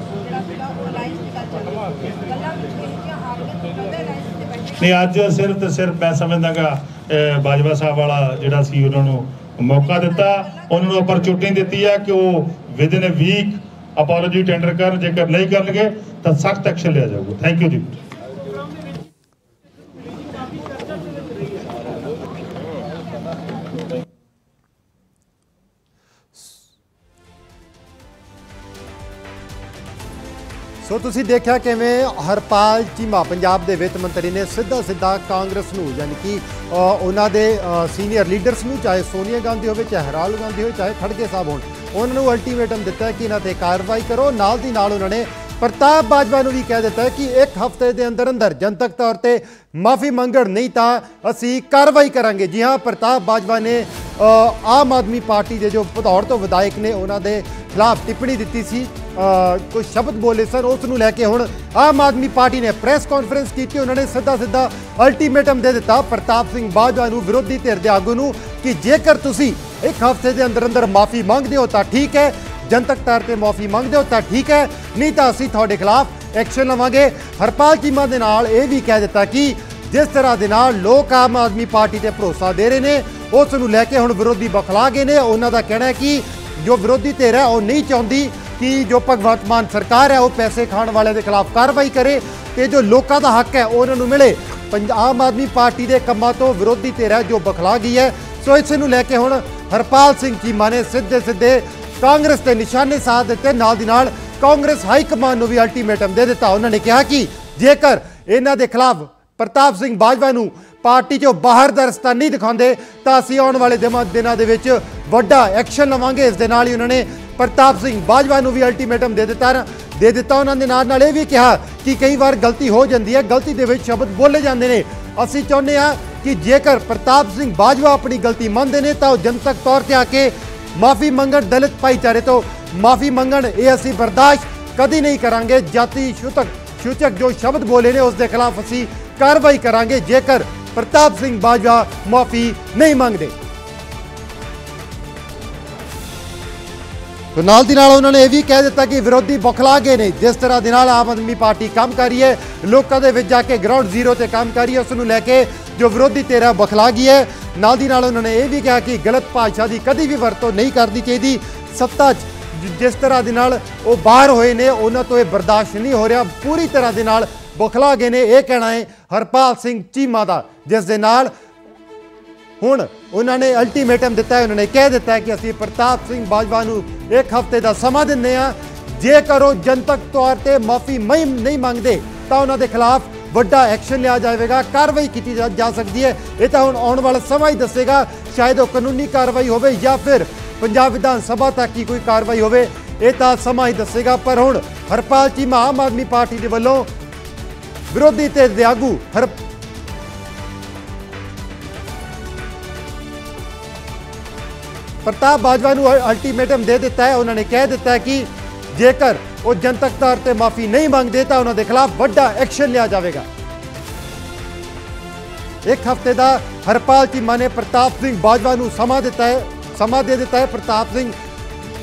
ਨਹੀਂ ਅੱਜ ਸਿਰਫ ਤੇ ਸਿਰਫ ਮੈਂ ਸਮਝਦਾਗਾ ਅਹ, ਬਾਜਵਾ ਸਾਹਿਬ ਵਾਲਾ ਜਿਹੜਾ ਸੀ ਉਹਨਾਂ ਨੂੰ ਮੌਕਾ ਦਿੱਤਾ। ਉਹਨਾਂ ਨੂੰ ਅਪਰਚੂਨਿਟੀ ਦਿੱਤੀ ਹੈ ਕਿ ਉਹ within in a week apology tender ਕਰਨ ਜੇਕਰ ਨਹੀਂ ਕਰਨਗੇ ਤਾਂ ਸਖਤ ਐਕਸ਼ਨ ਲਿਆ ਜਾਊਗਾ। ਥੈਂਕ ਯੂ ਜੀ। ਸੋ ਤੁਸੀਂ ਦੇਖਿਆ ਕਿਵੇਂ ਹਰਪਾਲ ਚੀਮਾ ਪੰਜਾਬ ਦੇ ਵਿੱਤ ਮੰਤਰੀ ਨੇ ਸਿੱਧਾ ਸਿੱਧਾ ਕਾਂਗਰਸ ਨੂੰ, ਯਾਨੀ ਕਿ ਉਹਨਾਂ ਦੇ ਸੀਨੀਅਰ ਲੀਡਰਸ ਨੂੰ, ਚਾਹੇ ਸੋਨੀਆ ਗਾਂਧੀ ਹੋਵੇ, ਚਾਹੇ ਰਾਹੁਲ ਗਾਂਧੀ ਹੋਵੇ, ਚਾਹੇ ਖੜਗੇ ਸਾਹਿਬ ਹੋਣ, ਉਹਨਾਂ ਨੂੰ ਅਲਟੀਮੇਟਮ ਦਿੱਤਾ ਕਿ ਇਹਨਾਂ ਤੇ ਕਾਰਵਾਈ ਕਰੋ। ਨਾਲ ਦੀ ਨਾਲ ਉਹਨਾਂ ਨੇ ਪ੍ਰਤਾਪ ਬਾਜਵਾ ਨੂੰ ਵੀ ਕਹਿ ਦਿੱਤਾ ਹੈ ਕਿ ਇੱਕ ਹਫ਼ਤੇ ਦੇ ਅੰਦਰ ਅੰਦਰ ਜਨਤਕ ਤੌਰ ਤੇ ਮਾਫੀ ਮੰਗਣ ਨਹੀਂ ਤਾਂ ਅਸੀਂ ਕਾਰਵਾਈ ਕਰਾਂਗੇ। ਜੀ ਹਾਂ ਪ੍ਰਤਾਪ ਬਾਜਵਾ ਨੇ ਆਮ ਆਦਮੀ ਪਾਰਟੀ ਦੇ ਜੋ ਭਦੌੜ ਤੋਂ ਵਿਧਾਇਕ ਨੇ ਉਹਨਾਂ ਦੇ ਖਿਲਾਫ ਟਿੱਪਣੀ ਦਿੱਤੀ ਸੀ। ਅ, ਸ਼ਬਦ ਬੋਲੇ ਸਨ ਉਸ ਨੂੰ ਲੈ ਕੇ ਹੁਣ ਆਮ ਆਦਮੀ ਪਾਰਟੀ ਨੇ ਪ੍ਰੈਸ ਕਾਨਫਰੰਸ ਕੀਤੀ ਉਹਨਾਂ ਨੇ ਸਿੱਧਾ ਸਿੱਧਾ ਅਲਟੀਮੇਟਮ ਦੇ ਦਿੱਤਾ। ਪ੍ਰਤਾਪ ਸਿੰਘ ਬਾਜਵਾ ਨੂੰ ਵਿਰੋਧੀ ਧਿਰ ਦੇ ਆਗੂ ਨੂੰ ਕਿ ਜੇਕਰ ਤੁਸੀਂ ਇੱਕ ਹਫ਼ਤੇ ਦੇ ਅੰਦਰ ਅੰਦਰ ਮਾਫੀ ਮੰਗਦੇ ਹੋ ਤਾਂ ਠੀਕ ਹੈ ਜਨਤਕ ਤੌਰ ਤੇ ਮਾਫੀ ਮੰਗਦੇ ਹੋ ਤਾਂ ਠੀਕ ਹੈ, ਨਹੀਂ ਤਾਂ ਅਸੀਂ ਤੁਹਾਡੇ ਖਿਲਾਫ ਐਕਸ਼ਨ ਲਵਾਂਗੇ। ਹਰਪਾਲ ਚੀਮਾ ਦੇ ਨਾਲ ਇਹ ਵੀ ਕਹਿ ਦਿੱਤਾ ਕਿ ਜਿਸ ਤਰ੍ਹਾਂ ਦੇ ਨਾਲ ਲੋਕ ਆਮ ਆਦਮੀ ਪਾਰਟੀ ਤੇ ਭਰੋਸਾ ਦੇ ਰਹੇ ਨੇ, ਉਸ ਨੂੰ ਲੈ ਕੇ ਹੁਣ ਵਿਰੋਧੀ ਬਖਲਾ ਗਏ ਨੇ। ਉਹਨਾਂ ਦਾ ਕਹਿਣਾ ਹੈ ਕਿ ਜੋ ਵਿਰੋਧੀ ਧਿਰ ਹੈ, ਉਹ ਨਹੀਂ ਚਾਹੁੰਦੀ ਕਿ ਜੋ ਭਗਵੰਤ ਮਾਨ ਸਰਕਾਰ ਹੈ, ਉਹ ਪੈਸੇ ਖਾਣ ਵਾਲਿਆਂ ਦੇ ਖਿਲਾਫ ਕਾਰਵਾਈ ਕਰੇ ਤੇ ਜੋ ਲੋਕਾਂ ਦਾ ਹੱਕ ਹੈ, ਉਹ ਉਹਨਾਂ ਨੂੰ ਮਿਲੇ। ਪੰਜ- ਆਮ ਆਦਮੀ ਪਾਰਟੀ ਦੇ ਕੰਮਾਂ ਤੋਂ ਵਿਰੋਧੀ ਧਿਰ ਹੈ, ਜੋ ਬਖਲਾ ਗਈ ਹੈ। ਸੋ ਇਸ ਨੂੰ ਲੈ ਕੇ ਹੁਣ ਹਰਪਾਲ ਸਿੰਘ ਚੀਮਾ ਨੇ ਸਿੱਧੇ ਸਿੱਧੇ ਕਾਂਗਰਸ ਤੇ ਨਿਸ਼ਾਨੇ ਸਾਧ ਦਿੱਤੇ, ਨਾਲ ਦੀ ਨਾਲ ਕਾਂਗਰਸ ਹਾਈ ਕਮਾਂਡ ਨੂੰ ਵੀ ਅਲਟੀਮੇਟਮ ਦੇ ਦਿੱਤਾ। ਉਹਨਾਂ ਨੇ ਕਿਹਾ ਕਿ ਜੇਕਰ ਇਹਨਾਂ ਦੇ ਖਿਲਾਫ ਪ੍ਰਤਾਪ ਸਿੰਘ ਬਾਜਵਾ ਨੂੰ ਪਾਰਟੀ ਚੋਂ ਬਾਹਰ ਦਾ ਰਸਤਾ ਨਹੀਂ ਦਿਖਾਉਂਦੇ, ਤਾਂ ਅਸੀਂ ਆਉਣ ਵਾਲੇ ਦਿਮਾਂ- ਦਿਨਾਂ ਦੇ ਵਿੱਚ ਵੱਡਾ ਐਕਸ਼ਨ ਲਵਾਂਗੇ। ਇਸ ਦੇ ਨਾਲ ਹੀ ਉਹਨਾਂ ਨੇ ਪ੍ਰਤਾਪ ਸਿੰਘ ਬਾਜਵਾ ਨੂੰ ਵੀ ਅਲਟੀਮੇਟਮ ਦੇ ਦਿੱਤਾ ਦੇ ਦਿੱਤਾ। ਉਹਨਾਂ ਦੇ ਨਾਲ ਨਾਲ ਇਹ ਵੀ ਕਿਹਾ ਕਿ ਕਈ ਵਾਰ ਗਲਤੀ ਹੋ ਜਾਂਦੀ ਹੈ। ਗਲਤੀ ਦੇ ਵਿੱਚ ਸ਼ਬਦ ਬੋਲੇ ਜਾਂਦੇ ਨੇ। ਅਸੀਂ ਚਾਹੁੰਦੇ ਹਾਂ ਕਿ ਜੇਕਰ ਪ੍ਰਤਾਪ ਸਿੰਘ ਬਾਜਵਾ ਆਪਣੀ ਗਲਤੀ ਮੰਨਦੇ ਨੇ, ਤਾਂ ਉਹ ਜਨਤਕ ਤੌਰ ਤੇ ਆ ਕੇ ਮਾਫੀ ਮੰਗਣ ਦਲਿਤ ਭਾਈਚਾਰੇ ਤੋਂ ਮਾਫੀ ਮੰਗਣ, ਇਹ ਅਸੀਂ ਬਰਦਾਸ਼ਤ ਕਦੀ ਨਹੀਂ ਕਰਾਂਗੇ। ਜਾਤੀ ਛੂਤਕ ਸੂਚਕ ਜੋ ਸ਼ਬਦ ਬੋਲੇ ਨੇ ਉਸ ਦੇ ਖਿਲਾਫ ਅਸੀਂ ਕਾਰਵਾਈ ਕਰਾਂਗੇ। ਜੇਕਰ ਪ੍ਰਤਾਪ ਸਿੰਘ ਬਾਜਵਾ ਮਾਫੀ ਨਹੀਂ ਮੰਗਦੇ। ਤੋ ਨਾਲ ਦੀ ਨਾਲ ਉਹਨਾਂ ਨੇ ਇਹ ਵੀ ਕਹਿ ਦਿੱਤਾ ਕਿ ਵਿਰੋਧੀ ਬੁਖਲਾ ਗਏ ਨੇ। ਜਿਸ ਤਰ੍ਹਾਂ ਦੇ ਨਾਲ ਆਮ ਆਦਮੀ ਪਾਰਟੀ ਕੰਮ ਕਰ ਰਹੀ ਹੈ, ਲੋਕਾਂ ਦੇ ਵਿੱਚ ਜਾ ਕੇ ਗਰਾਊਂਡ ਜ਼ੀਰੋ ਤੇ ਕੰਮ ਕਰ ਰਹੀ ਹੈ, ਉਸ ਨੂੰ ਲੈ ਕੇ ਜੋ ਵਿਰੋਧੀ ਤੇਰਾ ਬੁਖਲਾ ਗਈ ਹੈ, ਨਾਲ ਦੀ ਨਾਲ ਉਹਨਾਂ ਨੇ ਇਹ ਵੀ ਕਿਹਾ ਕਿ ਗਲਤ ਭਾਸ਼ਾ ਦੀ ਕਦੀ ਵੀ ਵਰਤੋਂ ਨਹੀਂ ਕਰਨੀ ਚਾਹੀਦੀ। ਸੱਤਾ 'ਚ ਜਿਸ ਤਰ੍ਹਾਂ ਦੇ ਨਾਲ ਉਹ ਬਾਹਰ ਹੋਏ ਨੇ, ਉਹਨਾਂ ਤੋਂ ਇਹ ਬਰਦਾਸ਼ਤ ਨਹੀਂ ਹੋ ਰਿਹਾ। ਪੂਰੀ ਤਰ੍ਹਾਂ ਦੇ ਨਾਲ ਬੁਖਲਾ ਗਏ ਨੇ, ਇਹ ਕਹਿਣਾ ਹੈ ਹਰਪਾਲ ਸਿੰਘ ਚੀਮਾ ਦਾ, ਜਿਸ ਦੇ ਨਾਲ ਹੁਣ ਉਹਨਾਂ ਨੇ ਅਲਟੀਮੇਟਮ ਦਿੱਤਾ ਹੈ ਉਹਨਾਂ ਨੇ ਕਹਿ ਦਿੱਤਾ ਕਿ ਅਸੀਂ ਪ੍ਰਤਾਪ ਸਿੰਘ ਬਾਜਵਾ ਨੂੰ ਇੱਕ ਹਫ਼ਤੇ ਦਾ ਸਮਾਂ ਦਿੰਦੇ ਆ ਜੇਕਰ ਉਹ ਜਨਤਕ ਤੌਰ ਤੇ ਮਾਫੀ ਨਹੀਂ ਮੰਗਦੇ ਤਾਂ ਉਹਨਾਂ ਦੇ ਖਿਲਾਫ ਵੱਡਾ ਐਕਸ਼ਨ ਲਿਆ ਜਾਵੇਗਾ ਕਾਰਵਾਈ ਕੀਤੀ ਜਾ- ਸਕਦੀ ਹੈ ਇਹ ਤਾਂ ਹੁਣ ਆਉਣ ਵਾਲਾ ਸਮਾਂ ਹੀ ਦੱਸੇਗਾ ਸ਼ਾਇਦ ਉਹ ਕਾਨੂੰਨੀ ਕਾਰਵਾਈ ਹੋਵੇ ਜਾਂ ਫਿਰ ਪੰਜਾਬ ਵਿਧਾਨ ਸਭਾ ਤੱਕ ਹੀ ਕੋਈ ਕਾਰਵਾਈ ਹੋਵੇ ਇਹ ਤਾਂ ਸਮਾਂ ਹੀ ਦੱਸੇਗਾ ਪਰ ਹੁਣ ਹਰਪਾਲ ਚੀਮਾ ਆਮ ਆਦਮੀ ਪਾਰਟੀ ਦੇ ਵੱਲੋਂ ਵਿਰੋਧੀ ਤੇ ਦੇ ਆਗੂ ਹਰ ਪ੍ਰਤਾਪ ਬਾਜਵਾ ਨੂੰ ਅਲਟੀਮੇਟਮ ਦੇ ਦਿੱਤਾ ਹੈ। ਉਹਨਾਂ ਨੇ ਕਹਿ ਦਿੱਤਾ ਹੈ ਕਿ ਜੇਕਰ ਉਹ ਜਨਤਕ ਤੌਰ ਤੇ ਮਾਫੀ ਨਹੀਂ ਮੰਗਦੇ, ਤਾਂ ਉਹਨਾਂ ਦੇ ਖਿਲਾਫ ਵੱਡਾ ਐਕਸ਼ਨ ਲਿਆ ਜਾਵੇਗਾ। ਇੱਕ ਹਫ਼ਤੇ ਦਾ ਹਰਪਾਲ ਚੀਮਾ ਨੇ ਪ੍ਰਤਾਪ ਸਿੰਘ ਬਾਜਵਾ ਨੂੰ ਸਮਾਂ ਦਿੱਤਾ ਹੈ ਸਮਾਂ ਦੇ ਦਿੱਤਾ ਹੈ। ਪ੍ਰਤਾਪ ਸਿੰਘ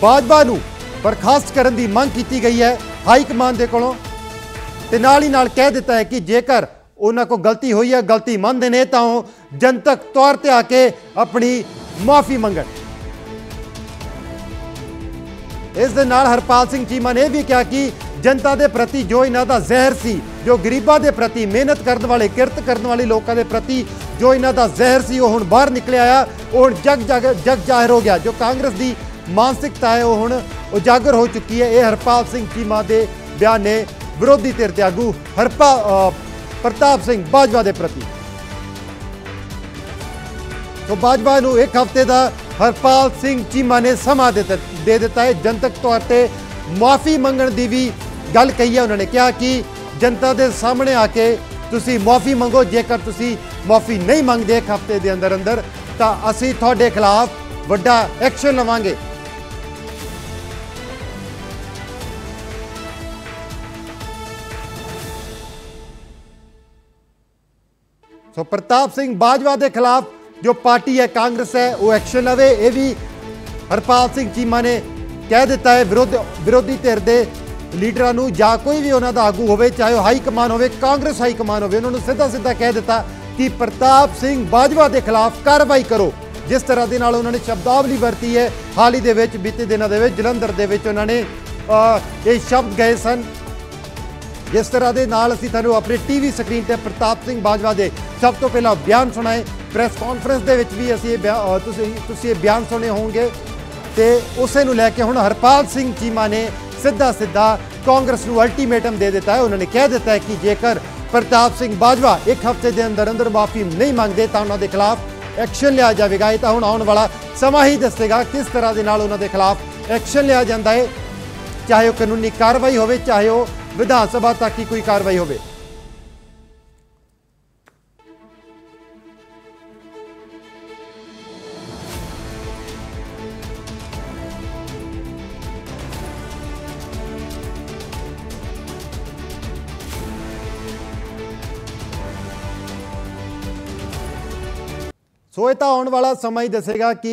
ਬਾਜਵਾ ਨੂੰ ਬਰਖਾਸਤ ਕਰਨ ਦੀ ਮੰਗ ਕੀਤੀ ਗਈ ਹੈ ਹਾਈ ਕਮਾਂਡ ਦੇ ਕੋਲੋਂ। ਤੇ ਨਾਲ ਹੀ ਨਾਲ ਕਹਿ ਦਿੱਤਾ ਹੈ ਕਿ ਜੇਕਰ ਉਹਨਾਂ ਕੋ ਗਲਤੀ ਹੋਈ ਹੈ, ਗਲਤੀ ਮੰਨਦੇ ਨੇ, ਤਾਂ ਉਹ ਜਨਤਕ ਤੌਰ ਤੇ ਆ ਕੇ ਆਪਣੀ ਮਾਫੀ ਮੰਗਣ। ਇਸ ਦੇ ਨਾਲ ਹਰਪਾਲ ਸਿੰਘ ਚੀਮਾ ਨੇ ਇਹ ਵੀ ਕਿਹਾ ਕਿ ਜਨਤਾ ਦੇ ਪ੍ਰਤੀ ਜੋ ਇਹਨਾਂ ਦਾ ਜ਼ਹਿਰ ਸੀ, ਜੋ ਗਰੀਬਾਂ ਦੇ ਪ੍ਰਤੀ ਮਿਹਨਤ ਕਰਨ ਵਾਲੇ, ਕਿਰਤ ਕਰਨ ਵਾਲੇ ਲੋਕਾਂ ਦੇ ਪ੍ਰਤੀ ਜੋ ਇਹਨਾਂ ਦਾ ਜ਼ਹਿਰ ਸੀ, ਉਹ ਹੁਣ ਬਾਹਰ ਨਿਕਲਿਆ ਆ, ਉਹ ਹੁਣ ਜਗ ਜਗ ਜਗ ਜ਼ਾਹਿਰ ਹੋ ਗਿਆ। ਜੋ ਕਾਂਗਰਸ ਦੀ ਮਾਨਸਿਕਤਾ ਹੈ, ਉਹ ਹੁਣ ਉਜਾਗਰ ਹੋ ਚੁੱਕੀ ਹੈ। ਇਹ ਹਰਪਾਲ ਸਿੰਘ ਚੀਮਾ ਦੇ ਬਿਆਨ ਨੇ ਵਿਰੋਧੀ ਧਿਰ ਦੇ ਆਗੂ ਹਰਪਾ ਪ੍ਰਤਾਪ ਸਿੰਘ ਬਾਜਵਾ ਦੇ ਪ੍ਰਤੀ। ਤੋਂ ਬਾਜਵਾ ਨੂੰ ਇੱਕ ਹਫ਼ਤੇ ਦਾ ਹਰਪਾਲ ਸਿੰਘ ਚੀਮਾ ਨੇ ਸਮਾਂ ਦੇ ਦਿੱਤਾ ਦੇ ਦਿੱਤਾ ਹੈ। ਜਨਤਕ ਤੌਰ ਤੇ ਮਾਫੀ ਮੰਗਣ ਦੀ ਵੀ ਗੱਲ ਕਹੀ ਹੈ। ਉਹਨਾਂ ਨੇ ਕਿਹਾ ਕਿ ਜਨਤਾ ਦੇ ਸਾਹਮਣੇ ਆ ਕੇ ਤੁਸੀਂ ਮਾਫੀ ਮੰਗੋ। ਜੇਕਰ ਤੁਸੀਂ ਮਾਫੀ ਨਹੀਂ ਮੰਗਦੇ ਇੱਕ ਹਫ਼ਤੇ ਦੇ ਅੰਦਰ ਅੰਦਰ, ਤਾਂ ਅਸੀਂ ਤੁਹਾਡੇ ਖਿਲਾਫ ਵੱਡਾ ਐਕਸ਼ਨ ਲਵਾਂਗੇ। ਸੋ ਪ੍ਰਤਾਪ ਸਿੰਘ ਬਾਜਵਾ ਦੇ ਖਿਲਾਫ ਜੋ ਪਾਰਟੀ ਹੈ, ਕਾਂਗਰਸ ਹੈ, ਉਹ ਐਕਸ਼ਨ ਲਵੇ। ਇਹ ਵੀ ਹਰਪਾਲ ਸਿੰਘ ਚੀਮਾ ਨੇ ਕਹਿ ਦਿੱਤਾ ਹੈ, ਵਿਰੋਧ ਵਿਰੋਧੀ ਧਿਰ ਦੇ ਲੀਡਰਾਂ ਨੂੰ ਜਾਂ ਕੋਈ ਵੀ ਉਹਨਾਂ ਦਾ ਆਗੂ ਹੋਵੇ, ਚਾਹੇ ਉਹ ਹਾਈ ਕਮਾਨ ਹੋਵੇ, ਕਾਂਗਰਸ ਹਾਈ ਕਮਾਨ ਹੋਵੇ, ਉਹਨਾਂ ਨੂੰ ਸਿੱਧਾ ਸਿੱਧਾ ਕਹਿ ਦਿੱਤਾ ਕਿ ਪ੍ਰਤਾਪ ਸਿੰਘ ਬਾਜਵਾ ਦੇ ਖਿਲਾਫ ਕਾਰਵਾਈ ਕਰੋ। ਜਿਸ ਤਰ੍ਹਾਂ ਦੇ ਨਾਲ ਉਹਨਾਂ ਨੇ ਸ਼ਬਦਾਵਲੀ ਵਰਤੀ ਹੈ, ਹਾਲ ਹੀ ਦੇ ਵਿੱਚ, ਬੀਤੇ ਦਿਨਾਂ ਦੇ ਵਿੱਚ, ਜਲੰਧਰ ਦੇ ਵਿੱਚ ਉਹਨਾਂ ਨੇ ਇਹ ਸ਼ਬਦ ਗਏ ਸਨ। ਜਿਸ ਤਰ੍ਹਾਂ ਦੇ ਨਾਲ ਅਸੀਂ ਤੁਹਾਨੂੰ ਆਪਣੇ ਟੀਵੀ ਸਕਰੀਨ ਤੇ ਪ੍ਰਤਾਪ ਸਿੰਘ ਬਾਜਵਾ ਦੇ ਸਭ ਤੋਂ ਪਹਿਲਾਂ ਬਿਆਨ ਸੁਣਾਏ। ਪ੍ਰੈਸ ਕਾਨਫਰੰਸ ਦੇ ਵਿੱਚ ਵੀ ਅਸੀਂ ਇਹ ਬਿਆ- ਤੁਸੀਂ ਤੁਸੀਂ ਇਹ ਬਿਆਨ ਸੁਣੇ ਹੋਣਗੇ। ਤੇ ਉਸੇ ਨੂੰ ਲੈ ਕੇ ਹੁਣ ਹਰਪਾਲ ਸਿੰਘ ਚੀਮਾ ਨੇ ਸਿੱਧਾ ਸਿੱਧਾ ਕਾਂਗਰਸ ਨੂੰ ਅਲਟੀਮੇਟਮ ਦੇ ਦਿੱਤਾ ਹੈ। ਉਹਨਾਂ ਨੇ ਕਹਿ ਦਿੱਤਾ ਹੈ ਕਿ ਜੇਕਰ ਪ੍ਰਤਾਪ ਸਿੰਘ ਬਾਜਵਾ ਇੱਕ ਹਫ਼ਤੇ ਦੇ ਅੰਦਰ ਅੰਦਰ ਮਾਫੀ ਨਹੀਂ ਮੰਗਦੇ ਤਾਂ ਉਹਨਾਂ ਦੇ ਖਿਲਾਫ ਐਕਸ਼ਨ ਲਿਆ ਜਾਵੇਗਾ। ਇਹ ਤਾਂ ਹੁਣ ਆਉਣ ਵਾਲਾ ਸਮਾਂ ਹੀ ਦੱਸੇਗਾ ਕਿਸ ਤਰ੍ਹਾਂ ਦੇ ਨਾਲ ਉਹਨਾਂ ਦੇ ਖਿਲਾਫ ਐਕਸ਼ਨ ਲਿਆ ਜਾਂਦਾ ਹੈ। ਚਾਹੇ ਉਹ ਕਾਨੂੰਨੀ ਕਾਰਵਾਈ ਹੋਵੇ, ਚਾਹੇ ਉਹ ਵਿਧਾਨ ਸਭਾ ਤੱਕ ਹੀ ਕੋਈ ਕਾਰਵਾਈ ਹੋਵੇ। ਸੋ ਇਹ ਤਾਂ ਆਉਣ ਵਾਲਾ ਸਮਾਂ ਹੀ ਦੱਸੇਗਾ ਕਿ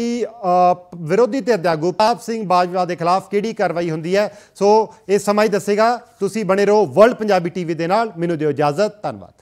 ਵਿਰੋਧੀ ਧਿਰ ਦਾ ਆਗੂ ਸਿੰਘ ਬਾਜਵਾ ਦੇ ਖਿਲਾਫ ਕਿਹੜੀ ਕਾਰਵਾਈ ਹੁੰਦੀ ਹੈ। ਸੋ ਇਹ ਸਮਾਂ ਹੀ ਦੱਸੇਗਾ। ਤੁਸੀਂ ਬਣੇ ਰਹੋ ਵਰਲਡ ਪੰਜਾਬੀ ਟੀਵੀ ਦੇ ਨਾਲ। ਮੈਨੂੰ ਦਿਓ ਇਜਾਜ਼ਤ। ਧੰਨਵਾਦ।